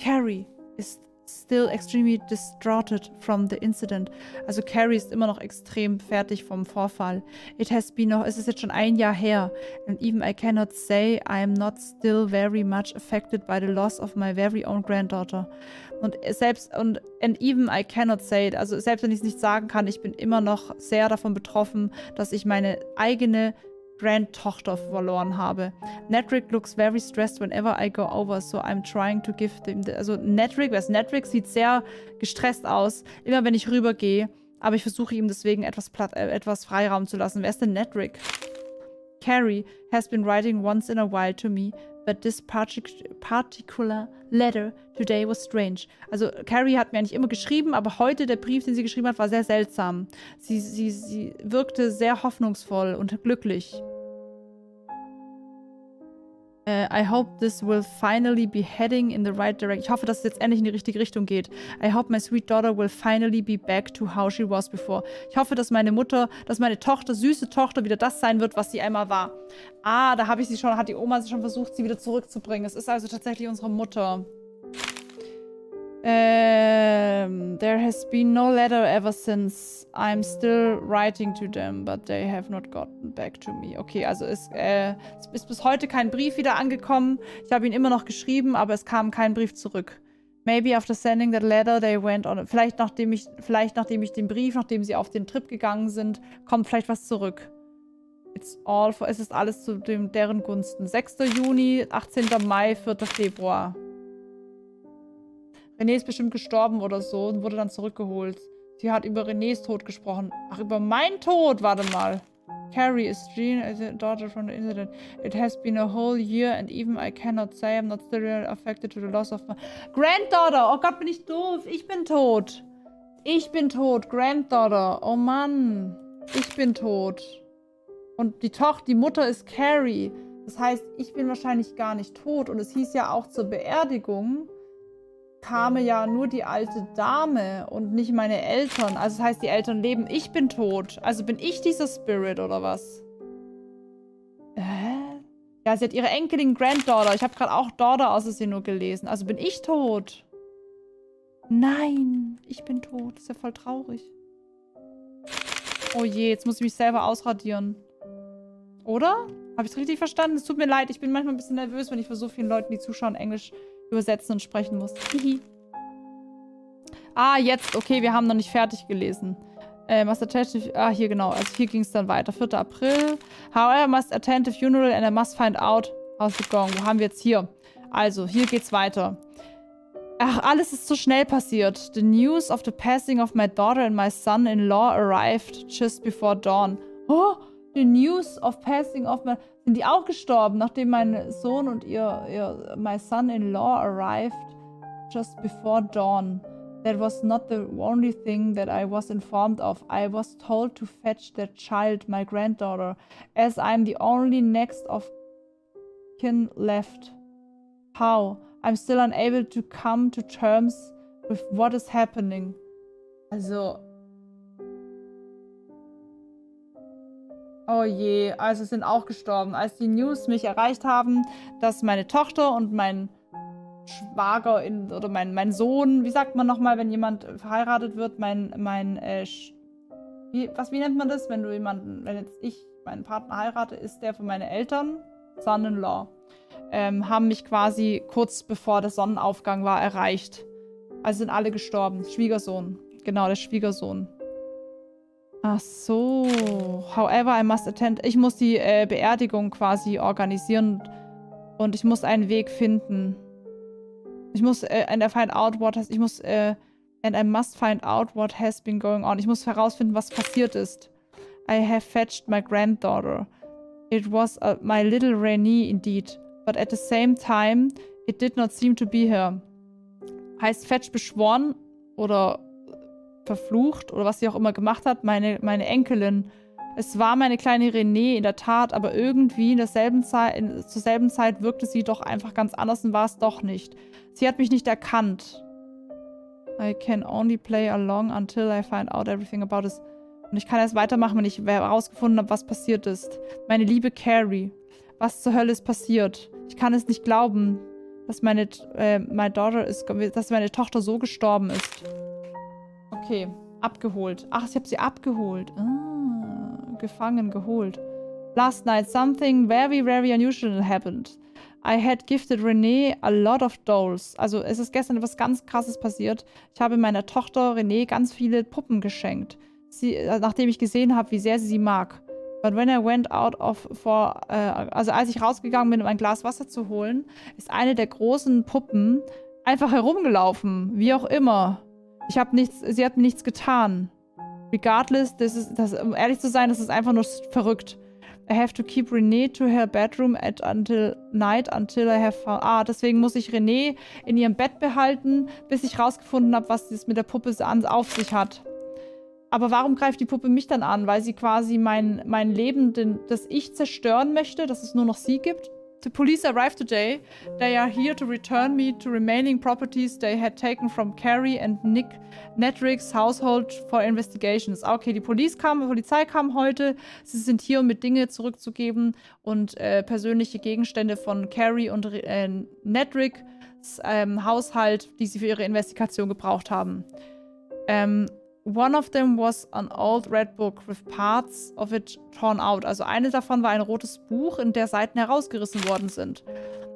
A: Carrie ist still extremely distraughted from the incident. Also Carrie ist immer noch extrem fertig vom Vorfall. It has been, es ist jetzt schon ein Jahr her. And even I cannot say I am not still very much affected by the loss of my very own granddaughter. Und selbst, und and even I cannot say it, also selbst wenn ich es nicht sagen kann, ich bin immer noch sehr davon betroffen, dass ich meine eigene Grandtochter verloren habe. Nedrick looks very stressed whenever I go over, so I'm trying to give them... The, also Nedrick, wer Nedrick, sieht sehr gestresst aus, immer wenn ich rübergehe. Aber ich versuche ihm deswegen etwas, Platt, äh, etwas Freiraum zu lassen. Wer ist denn Nedrick? Carrie has been writing once in a while to me, but this particular letter today was strange. Also Carrie hat mir eigentlich immer geschrieben, aber heute der Brief, den sie geschrieben hat, war sehr seltsam. Sie, sie, sie wirkte sehr hoffnungsvoll und glücklich. Uh, I hope this will finally be heading in the right direction. Ich hoffe, dass es jetzt endlich in die richtige Richtung geht. I hope my sweet daughter will finally be back to how she was before. Ich hoffe, dass meine Mutter, dass meine Tochter, süße Tochter, wieder das sein wird, was sie einmal war. Ah, da habe ich sie schon, hat die Oma schon versucht, sie wieder zurückzubringen. Es ist also tatsächlich unsere Mutter. Um, there has been no letter ever since. I'm still writing to them, but they have not gotten back to me. Okay, also es, äh, ist bis heute kein Brief wieder angekommen. Ich habe ihn immer noch geschrieben, aber es kam kein Brief zurück. Maybe after sending that letter, they went on. Vielleicht nachdem ich, vielleicht nachdem ich den Brief, nachdem sie auf den Trip gegangen sind, kommt vielleicht was zurück. It's all for, es ist alles zu dem, deren Gunsten. 6. Juni, 18. Mai, 4. Februar. René ist bestimmt gestorben oder so und wurde dann zurückgeholt. Sie hat über Renés Tod gesprochen. Ach, über meinen Tod? Warte mal. Carrie is Jean, a daughter from the incident. It has been a whole year and even I cannot say I'm not still affected to the loss of my granddaughter. Oh Gott, bin ich doof. Ich bin tot. Ich bin tot. Granddaughter. Oh Mann. Ich bin tot. Und die Tochter, die Mutter ist Carrie. Das heißt, ich bin wahrscheinlich gar nicht tot. Und es hieß ja auch zur Beerdigung, kam ja nur die alte Dame und nicht meine Eltern. Also das heißt, die Eltern leben, ich bin tot. Also bin ich dieser Spirit oder was? Hä? Ja, sie hat ihre Enkelin Granddaughter. Ich habe gerade auch Daughter aus sie nur gelesen. Also bin ich tot? Nein, ich bin tot. Ist ja voll traurig. Oh je, jetzt muss ich mich selber ausradieren. Oder? Habe ich es richtig verstanden? Es tut mir leid, ich bin manchmal ein bisschen nervös, wenn ich für so vielen Leuten, die zuschauen, Englisch übersetzen und sprechen muss. Hihi. [LAUGHS] ah, jetzt. Okay, wir haben noch nicht fertig gelesen. Äh, must attend ah, hier genau. Also hier ging es dann weiter. 4. April. However, must attend the funeral and I must find out how's it going. Wo haben wir jetzt hier? Also, hier geht's weiter. Ach, alles ist so schnell passiert. The news of the passing of my daughter and my son-in-law arrived just before dawn. Oh, the news of passing of my... Sind die auch gestorben, nachdem mein Sohn und ihr, ihr my son-in-law arrived just before dawn? That was not the only thing that I was informed of. I was told to fetch that child, my granddaughter, as I'm the only next of kin left. How? I'm still unable to come to terms with what is happening. Also, Oh je, also sind auch gestorben. Als die News mich erreicht haben, dass meine Tochter und mein Schwager in, oder mein, mein Sohn, wie sagt man nochmal, wenn jemand verheiratet wird, mein, mein, äh, wie, was, wie nennt man das, wenn du jemanden, wenn jetzt ich meinen Partner heirate, ist der für meine Eltern Son-in-Law, ähm, haben mich quasi kurz bevor der Sonnenaufgang war erreicht. Also sind alle gestorben. Schwiegersohn. Genau, der Schwiegersohn. Ach so. However, I must attend. Ich muss die äh, Beerdigung quasi organisieren und ich muss einen Weg finden. Ich muss äh, and I find out what has, ich muss äh, and I must find out what has been going on. Ich muss herausfinden, was passiert ist. I have fetched my granddaughter. It was uh, my little Renée indeed, but at the same time it did not seem to be her. Heißt fetch beschworen oder verflucht oder was sie auch immer gemacht hat, meine, meine Enkelin. Es war meine kleine Renée in der Tat, aber irgendwie in derselben Zeit, in, zur selben Zeit wirkte sie doch einfach ganz anders und war es doch nicht. Sie hat mich nicht erkannt. I can only play along until I find out everything about this. Und ich kann erst weitermachen, wenn ich herausgefunden habe, was passiert ist. Meine liebe Carrie, was zur Hölle ist passiert? Ich kann es nicht glauben, dass meine, äh, my daughter ist, dass meine Tochter so gestorben ist. Okay, abgeholt. Ach, ich habe sie abgeholt. Ah, gefangen, geholt. Last night, something very, very unusual happened. I had gifted Renee a lot of dolls. Also es ist gestern etwas ganz Krasses passiert. Ich habe meiner Tochter Renee ganz viele Puppen geschenkt. Sie, äh, nachdem ich gesehen habe, wie sehr sie sie mag. But when I went out of for, äh, also als ich rausgegangen bin, um ein Glas Wasser zu holen, ist eine der großen Puppen einfach herumgelaufen, wie auch immer. Ich habe nichts, sie hat mir nichts getan. Regardless, das ist, das, um ehrlich zu sein, das ist einfach nur verrückt. I have to keep Renee to her bedroom at until night until I have found. Ah, deswegen muss ich Renee in ihrem Bett behalten, bis ich rausgefunden habe, was es mit der Puppe auf sich hat. Aber warum greift die Puppe mich dann an? Weil sie quasi mein, mein Leben, den, das ich zerstören möchte, dass es nur noch sie gibt? The police arrived today. They are here to return me to remaining properties they had taken from Carrie and Nick Netrick's household for investigations. Okay, die Police kam, Polizei kam heute. Sie sind hier, um mir Dinge zurückzugeben und äh, persönliche Gegenstände von Carrie und äh, Netricks ähm, Haushalt, die sie für ihre Investigation gebraucht haben. Ähm, One of them was an old red book with parts of it torn out. Also eine davon war ein rotes Buch, in der Seiten herausgerissen worden sind.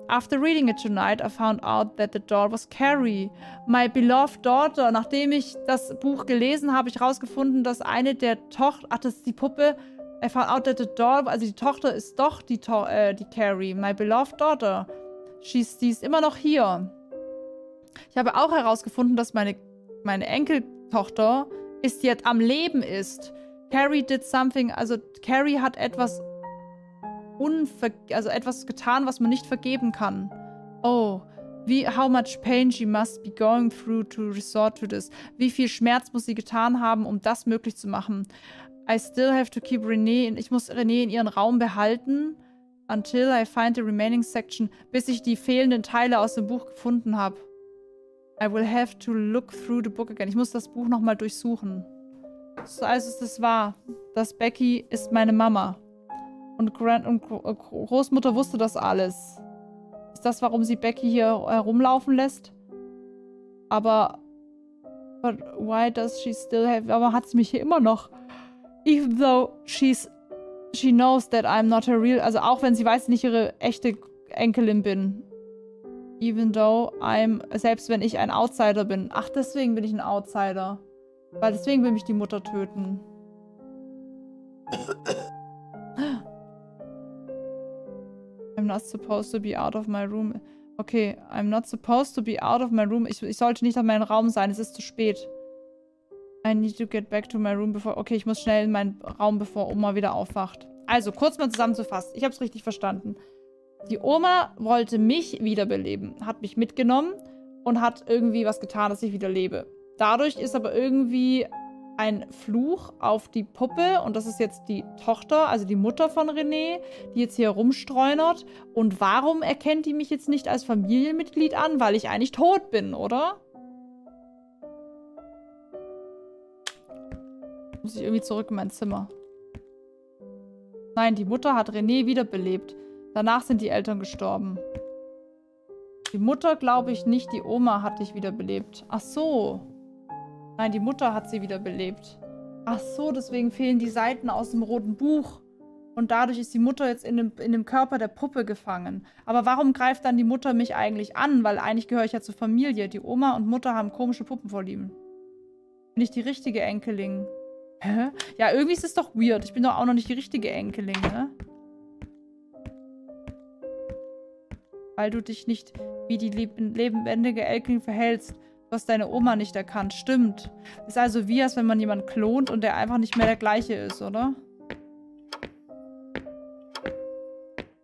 A: After reading it tonight, I found out that the door was Carrie, my beloved daughter. Nachdem ich das Buch gelesen habe, ich herausgefunden, dass eine der Tochter, ach, das ist die Puppe, I found out that the door, also die Tochter ist doch die, to äh, die Carrie, my beloved daughter. She's, sie ist immer noch hier. Ich habe auch herausgefunden, dass meine, meine Enkeltochter ist jetzt am Leben ist. Carrie did something, also Carrie hat etwas unver also etwas getan, was man nicht vergeben kann. Oh, wie how much pain she must be going through to resort to this. Wie viel Schmerz muss sie getan haben, um das möglich zu machen? I still have to keep Renee, ich muss Renee in ihren Raum behalten until I find the remaining section, bis ich die fehlenden Teile aus dem Buch gefunden habe. I will have to look through the book again. Ich muss das Buch nochmal durchsuchen. So, also ist es wahr, dass Becky ist meine Mama. Und, Grand und Großmutter wusste das alles. Ist das, warum sie Becky hier herumlaufen lässt? Aber... But why does she still have... Aber hat sie mich hier immer noch? Even though she's... She knows that I'm not her real... Also auch wenn sie weiß, nicht ihre echte Enkelin bin. Even though I'm, selbst wenn ich ein Outsider bin. Ach, deswegen bin ich ein Outsider. Weil deswegen will mich die Mutter töten. [COUGHS] I'm not supposed to be out of my room. Okay, I'm not supposed to be out of my room. Ich, ich sollte nicht auf meinem Raum sein. Es ist zu spät. I need to get back to my room before... Okay, ich muss schnell in meinen Raum, bevor Oma wieder aufwacht. Also, kurz mal zusammenzufassen. Ich habe es richtig verstanden. Die Oma wollte mich wiederbeleben, hat mich mitgenommen und hat irgendwie was getan, dass ich wieder lebe. Dadurch ist aber irgendwie ein Fluch auf die Puppe und das ist jetzt die Tochter, also die Mutter von René, die jetzt hier rumstreunert. Und warum erkennt die mich jetzt nicht als Familienmitglied an? Weil ich eigentlich tot bin, oder? Muss ich irgendwie zurück in mein Zimmer. Nein, die Mutter hat René wiederbelebt. Danach sind die Eltern gestorben. Die Mutter glaube ich nicht, die Oma hat dich wiederbelebt. Ach so. Nein, die Mutter hat sie wiederbelebt. Ach so, deswegen fehlen die Seiten aus dem roten Buch. und dadurch ist die Mutter jetzt in dem, in dem Körper der Puppe gefangen. Aber warum greift dann die Mutter mich eigentlich an? Weil eigentlich gehöre ich ja zur Familie. Die Oma und Mutter haben komische Puppenvorlieben. Bin ich die richtige Enkelin? Hä? Ja, irgendwie ist es doch weird. Ich bin doch auch noch nicht die richtige Enkelin, ne? Weil du dich nicht wie die lebendige Enkelin verhältst. Du hast deine Oma nicht erkannt. Stimmt. Ist also wie, als wenn man jemanden klont und der einfach nicht mehr der gleiche ist, oder?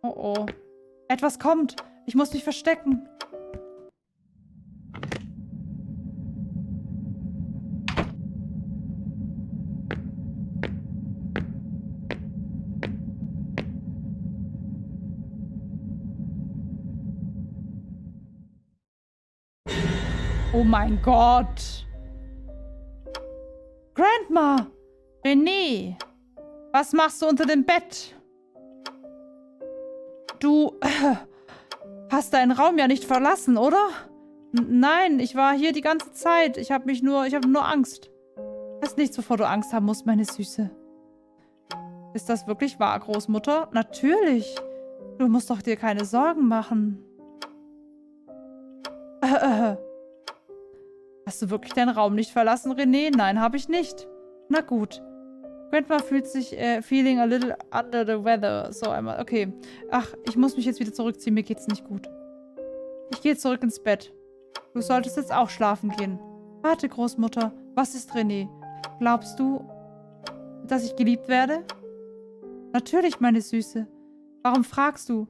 A: Oh oh. Etwas kommt. Ich muss mich verstecken. Oh mein Gott. Grandma! René! Was machst du unter dem Bett? Du äh, hast deinen Raum ja nicht verlassen, oder? N nein, ich war hier die ganze Zeit. Ich habe mich nur, ich habe nur Angst. Das nichts, wovor du Angst haben musst, meine Süße. Ist das wirklich wahr, Großmutter? Natürlich. Du musst doch dir keine Sorgen machen. Äh, äh. Hast du wirklich deinen Raum nicht verlassen, René? Nein, habe ich nicht. Na gut. Grandma fühlt sich äh, feeling a little under the weather. So einmal. Okay. Ach, ich muss mich jetzt wieder zurückziehen. Mir geht's nicht gut. Ich gehe zurück ins Bett. Du solltest jetzt auch schlafen gehen. Warte, Großmutter. Was ist René? Glaubst du, dass ich geliebt werde? Natürlich, meine Süße. Warum fragst du?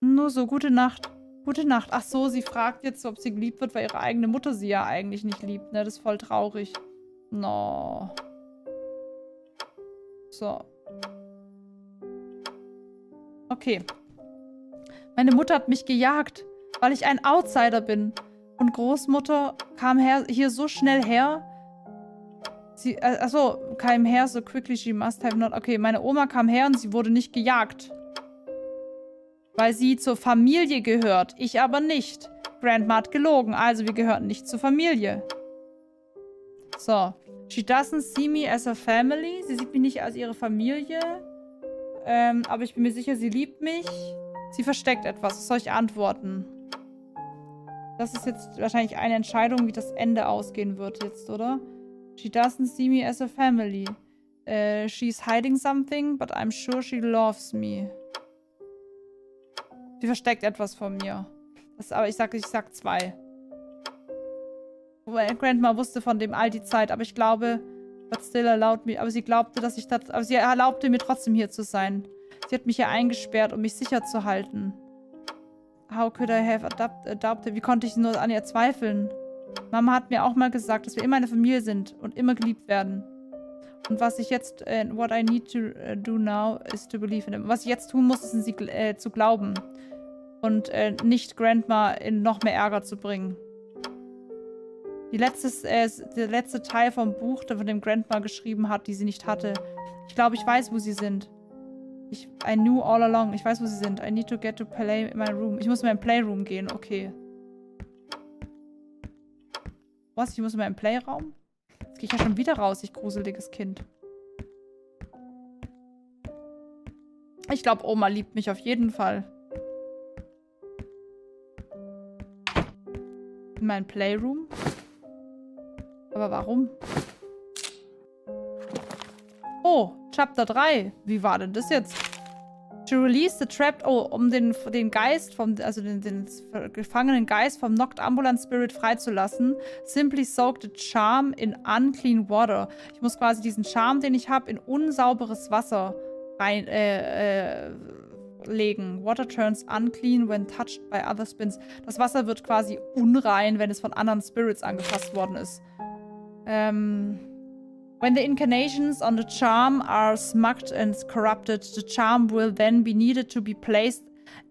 A: Nur so, gute Nacht. Gute Nacht. Ach so, sie fragt jetzt, ob sie geliebt wird, weil ihre eigene Mutter sie ja eigentlich nicht liebt. Ne, das ist voll traurig. No. So. Okay. Meine Mutter hat mich gejagt, weil ich ein Outsider bin. Und Großmutter kam her, hier so schnell her. Sie, achso, kam her so quickly she must have not. Okay, meine Oma kam her und sie wurde nicht gejagt. Weil sie zur Familie gehört, ich aber nicht. Grandma hat gelogen, also wir gehören nicht zur Familie. So. She doesn't see me as a family. Sie sieht mich nicht als ihre Familie. Ähm, aber ich bin mir sicher, sie liebt mich. Sie versteckt etwas. Was soll ich antworten? Das ist jetzt wahrscheinlich eine Entscheidung, wie das Ende ausgehen wird jetzt, oder? She doesn't see me as a family. Uh, she's hiding something, but I'm sure she loves me. Sie versteckt etwas von mir. Das, aber ich sag, ich sag zwei. Weil Grandma wusste von dem all die Zeit, aber ich glaube, but still allowed me. Aber sie glaubte, dass ich das. Aber sie erlaubte mir trotzdem hier zu sein. Sie hat mich hier eingesperrt, um mich sicher zu halten. How could I have adopted? Wie konnte ich nur an ihr zweifeln? Mama hat mir auch mal gesagt, dass wir immer eine Familie sind und immer geliebt werden. Und was ich jetzt, uh, what I need to uh, do now is to believe in them. Was ich jetzt tun muss, ist in sie äh, zu glauben und äh, nicht Grandma in noch mehr Ärger zu bringen. Die letztes, äh, der letzte Teil vom Buch, von dem Grandma geschrieben hat, die sie nicht hatte. Ich glaube, ich weiß, wo sie sind. Ich, I knew all along. Ich weiß, wo sie sind. I need to get to play my room. Ich muss in mein Playroom gehen. Okay. Was? Ich muss in meinen Playraum? Jetzt gehe ich ja schon wieder raus, ich gruseliges Kind. Ich glaube, Oma liebt mich auf jeden Fall. In meinen Playroom? Aber warum? Oh, Chapter 3. Wie war denn das jetzt? To release the trapped... Oh, um den, den Geist vom... Also den, den gefangenen Geist vom Knocked Ambulant Spirit freizulassen. Simply soak the charm in unclean water. Ich muss quasi diesen Charm, den ich habe, in unsauberes Wasser rein... Äh, äh, legen. Water turns unclean when touched by other spins. Das Wasser wird quasi unrein, wenn es von anderen Spirits angefasst worden ist. Ähm, when the incarnations on the charm are smugged and corrupted, the charm will then be needed to be placed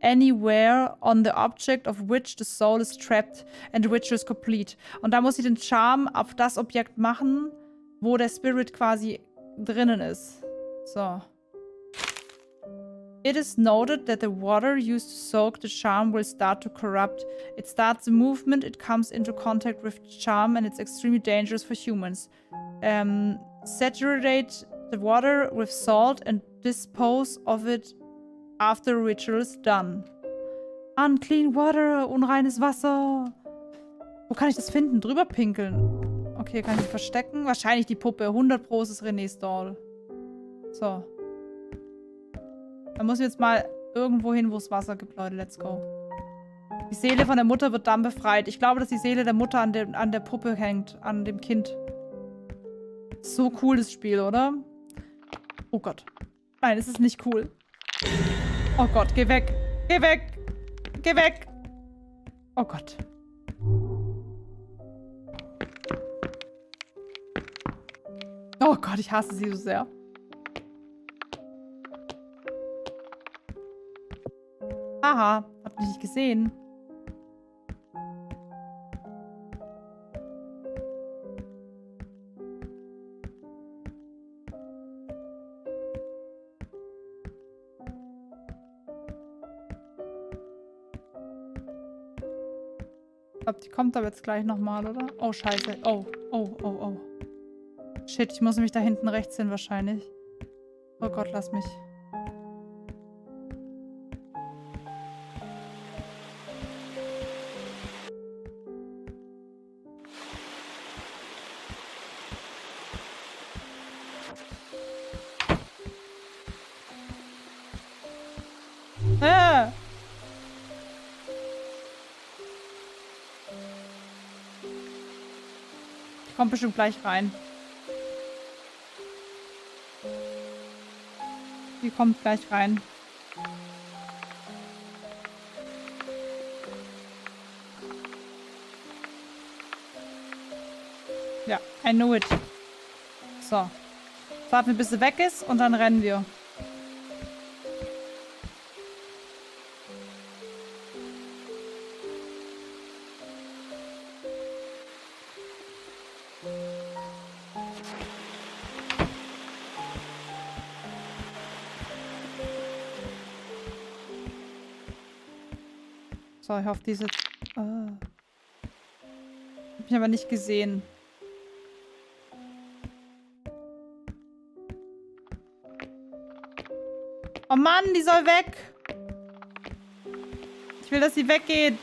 A: anywhere on the object of which the soul is trapped and the ritual is complete. Und da muss sie den Charm auf das Objekt machen, wo der Spirit quasi drinnen ist. So. It is noted that the water used to soak the charm will start to corrupt. It starts the movement, it comes into contact with the charm, and it's extremely dangerous for humans. Um, saturate the water with salt and dispose of it after ritual is done. Unclean water, unreines Wasser. Wo kann ich das finden? Drüber pinkeln. Okay, kann ich verstecken? Wahrscheinlich die Puppe. 100 Pro ist René's Doll. So. Dann muss ich jetzt mal irgendwo hin, wo es Wasser gibt, Leute. Let's go. Die Seele von der Mutter wird dann befreit. Ich glaube, dass die Seele der Mutter an, dem, an der Puppe hängt. An dem Kind. So cool, das Spiel, oder? Oh Gott. Nein, es ist nicht cool. Oh Gott, geh weg. Geh weg. Geh weg. Oh Gott. Oh Gott, ich hasse sie so sehr. Haha, hab mich nicht gesehen. Glaube, die kommt aber jetzt gleich nochmal, oder? Oh, scheiße. Oh, oh, oh, oh. Shit, ich muss nämlich da hinten rechts hin wahrscheinlich. Oh Gott, lass mich. Kommt bestimmt gleich rein. Die kommt gleich rein. Ja, I know it. So. Warten wir, bis sie weg ist und dann rennen wir. So, ich hoffe, diese... Ah. Hab mich aber nicht gesehen. Oh Mann, die soll weg. Ich will, dass sie weggeht.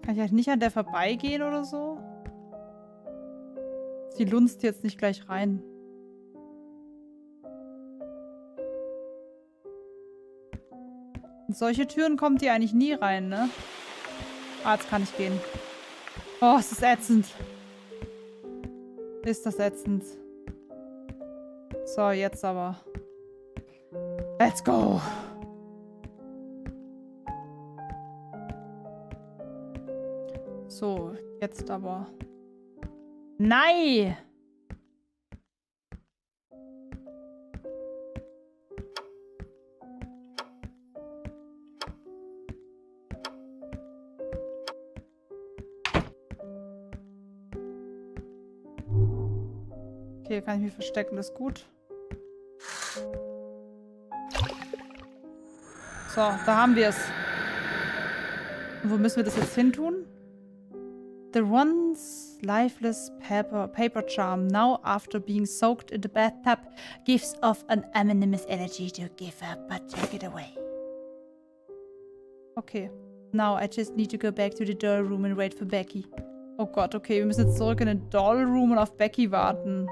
A: Kann ich halt nicht an der vorbeigehen oder so? Sie lunzt jetzt nicht gleich rein. In solche Türen kommt die eigentlich nie rein, ne? Ah, jetzt kann ich gehen. Oh, es ist ätzend. Ist das ätzend. So, jetzt aber. Let's go. So, jetzt aber. Nein! Kann ich mich verstecken, das ist gut. So, da haben wir es. Wo müssen wir das jetzt hin tun? The once lifeless paper, paper charm, now after being soaked in the bathtub, gives off an anonymous energy to give up, but take it away. Okay. Now I just need to go back to the doll room and wait for Becky. Oh Gott, okay, wir müssen jetzt zurück in den Doll Room und auf Becky warten.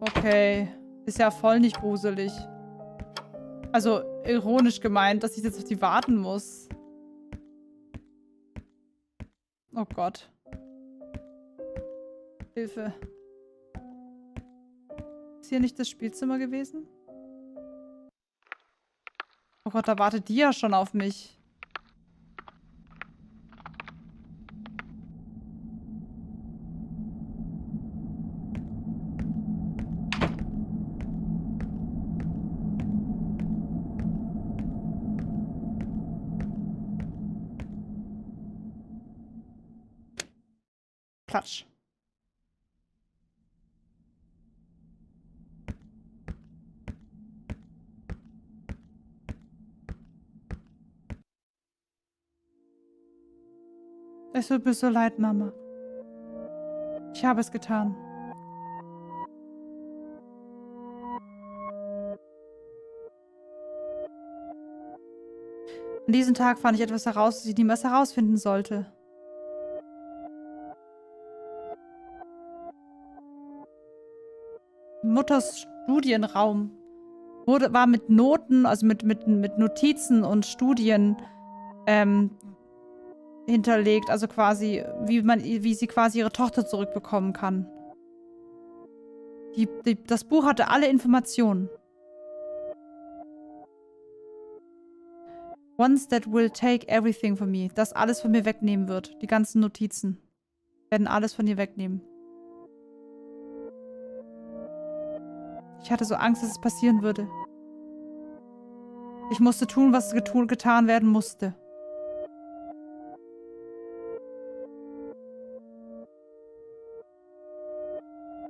A: Okay. Ist ja voll nicht gruselig. Also, ironisch gemeint, dass ich jetzt auf die warten muss. Oh Gott. Hilfe. Ist hier nicht das Spielzimmer gewesen? Oh Gott, da wartet die ja schon auf mich. Platsch. Es tut mir so leid, Mama. Ich habe es getan. An diesem Tag fand ich etwas heraus, das ich niemals herausfinden sollte. Mutters Studienraum wurde, war mit Noten, also mit, mit, mit Notizen und Studien ähm, hinterlegt. Also quasi, wie, man, wie sie quasi ihre Tochter zurückbekommen kann. Die, die, das Buch hatte alle Informationen. Once that will take everything from me. Das alles von mir wegnehmen wird. Die ganzen Notizen. Werden alles von ihr wegnehmen. Ich hatte so Angst, dass es passieren würde. Ich musste tun, was getun, getan werden musste.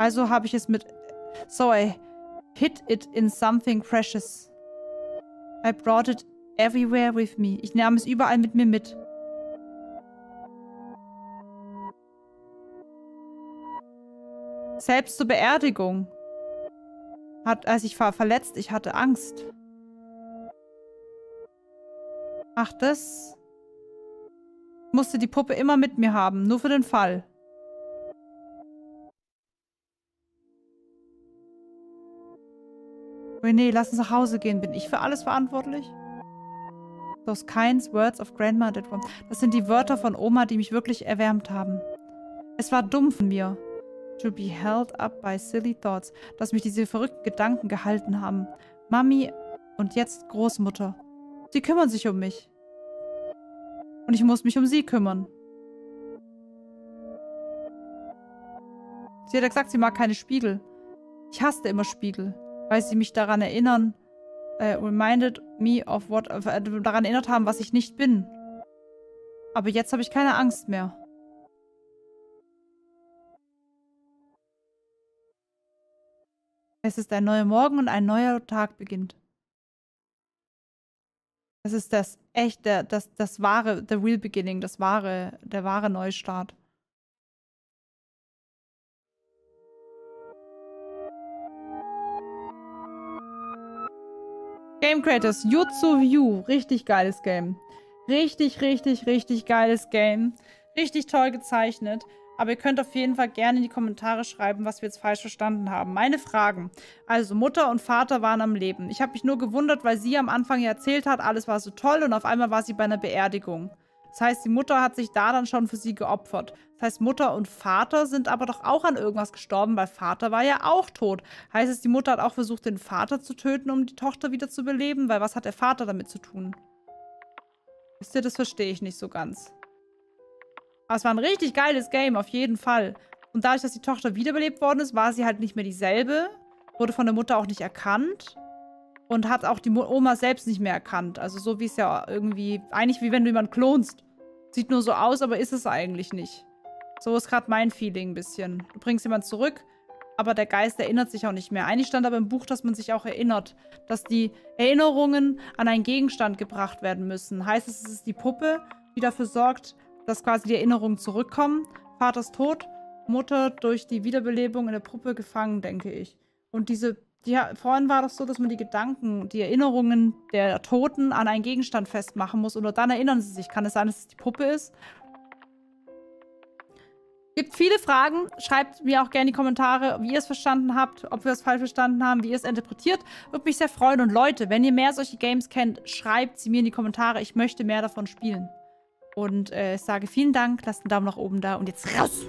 A: Also habe ich es mit... So, I hid it in something precious. I brought it everywhere with me. Ich nahm es überall mit mir mit. Selbst zur Beerdigung. Hat, als ich war verletzt, ich hatte Angst. Ach, das... Musste die Puppe immer mit mir haben, nur für den Fall. René, lass uns nach Hause gehen. Bin ich für alles verantwortlich? Those kinds words of grandma that one. Das sind die Wörter von Oma, die mich wirklich erwärmt haben. Es war dumm von mir. To be held up by silly thoughts. Dass mich diese verrückten Gedanken gehalten haben. Mami und jetzt Großmutter. Sie kümmern sich um mich. Und ich muss mich um sie kümmern. Sie hat ja gesagt, sie mag keine Spiegel. Ich hasste immer Spiegel weil sie mich daran erinnern, äh, reminded me of what, äh, daran erinnert haben, was ich nicht bin. Aber jetzt habe ich keine Angst mehr. Es ist ein neuer Morgen und ein neuer Tag beginnt. Es ist das echte, das, das wahre, the real beginning, das wahre, der wahre Neustart. Game Creators, Jutsu View. Richtig geiles Game. Richtig, richtig, richtig geiles Game. Richtig toll gezeichnet. Aber ihr könnt auf jeden Fall gerne in die Kommentare schreiben, was wir jetzt falsch verstanden haben. Meine Fragen. Also, Mutter und Vater waren am Leben. Ich habe mich nur gewundert, weil sie am Anfang ja erzählt hat, alles war so toll und auf einmal war sie bei einer Beerdigung. Das heißt, die Mutter hat sich da dann schon für sie geopfert. Das heißt, Mutter und Vater sind aber doch auch an irgendwas gestorben, weil Vater war ja auch tot. Heißt es, die Mutter hat auch versucht, den Vater zu töten, um die Tochter wieder zu beleben? Weil was hat der Vater damit zu tun? Wisst ihr, das verstehe ich nicht so ganz. Aber es war ein richtig geiles Game, auf jeden Fall. Und dadurch, dass die Tochter wiederbelebt worden ist, war sie halt nicht mehr dieselbe. Wurde von der Mutter auch nicht erkannt. Und hat auch die Oma selbst nicht mehr erkannt. Also so wie es ja irgendwie, eigentlich wie wenn du jemanden klonst. Sieht nur so aus, aber ist es eigentlich nicht. So ist gerade mein Feeling ein bisschen. Du bringst jemanden zurück, aber der Geist erinnert sich auch nicht mehr. Eigentlich stand aber im Buch, dass man sich auch erinnert. Dass die Erinnerungen an einen Gegenstand gebracht werden müssen. Heißt es, es ist die Puppe, die dafür sorgt, dass quasi die Erinnerungen zurückkommen. Vater ist tot, Mutter durch die Wiederbelebung in der Puppe gefangen, denke ich. Und diese ja, vorhin war das so, dass man die Gedanken, die Erinnerungen der Toten an einen Gegenstand festmachen muss. Und nur dann erinnern sie sich. Kann es sein, dass es die Puppe ist? Gibt viele Fragen. Schreibt mir auch gerne in die Kommentare, wie ihr es verstanden habt, ob wir es falsch verstanden haben, wie ihr es interpretiert. Würde mich sehr freuen. Und Leute, wenn ihr mehr solche Games kennt, schreibt sie mir in die Kommentare. Ich möchte mehr davon spielen. Und äh, sage vielen Dank, lasst einen Daumen nach oben da und jetzt raus!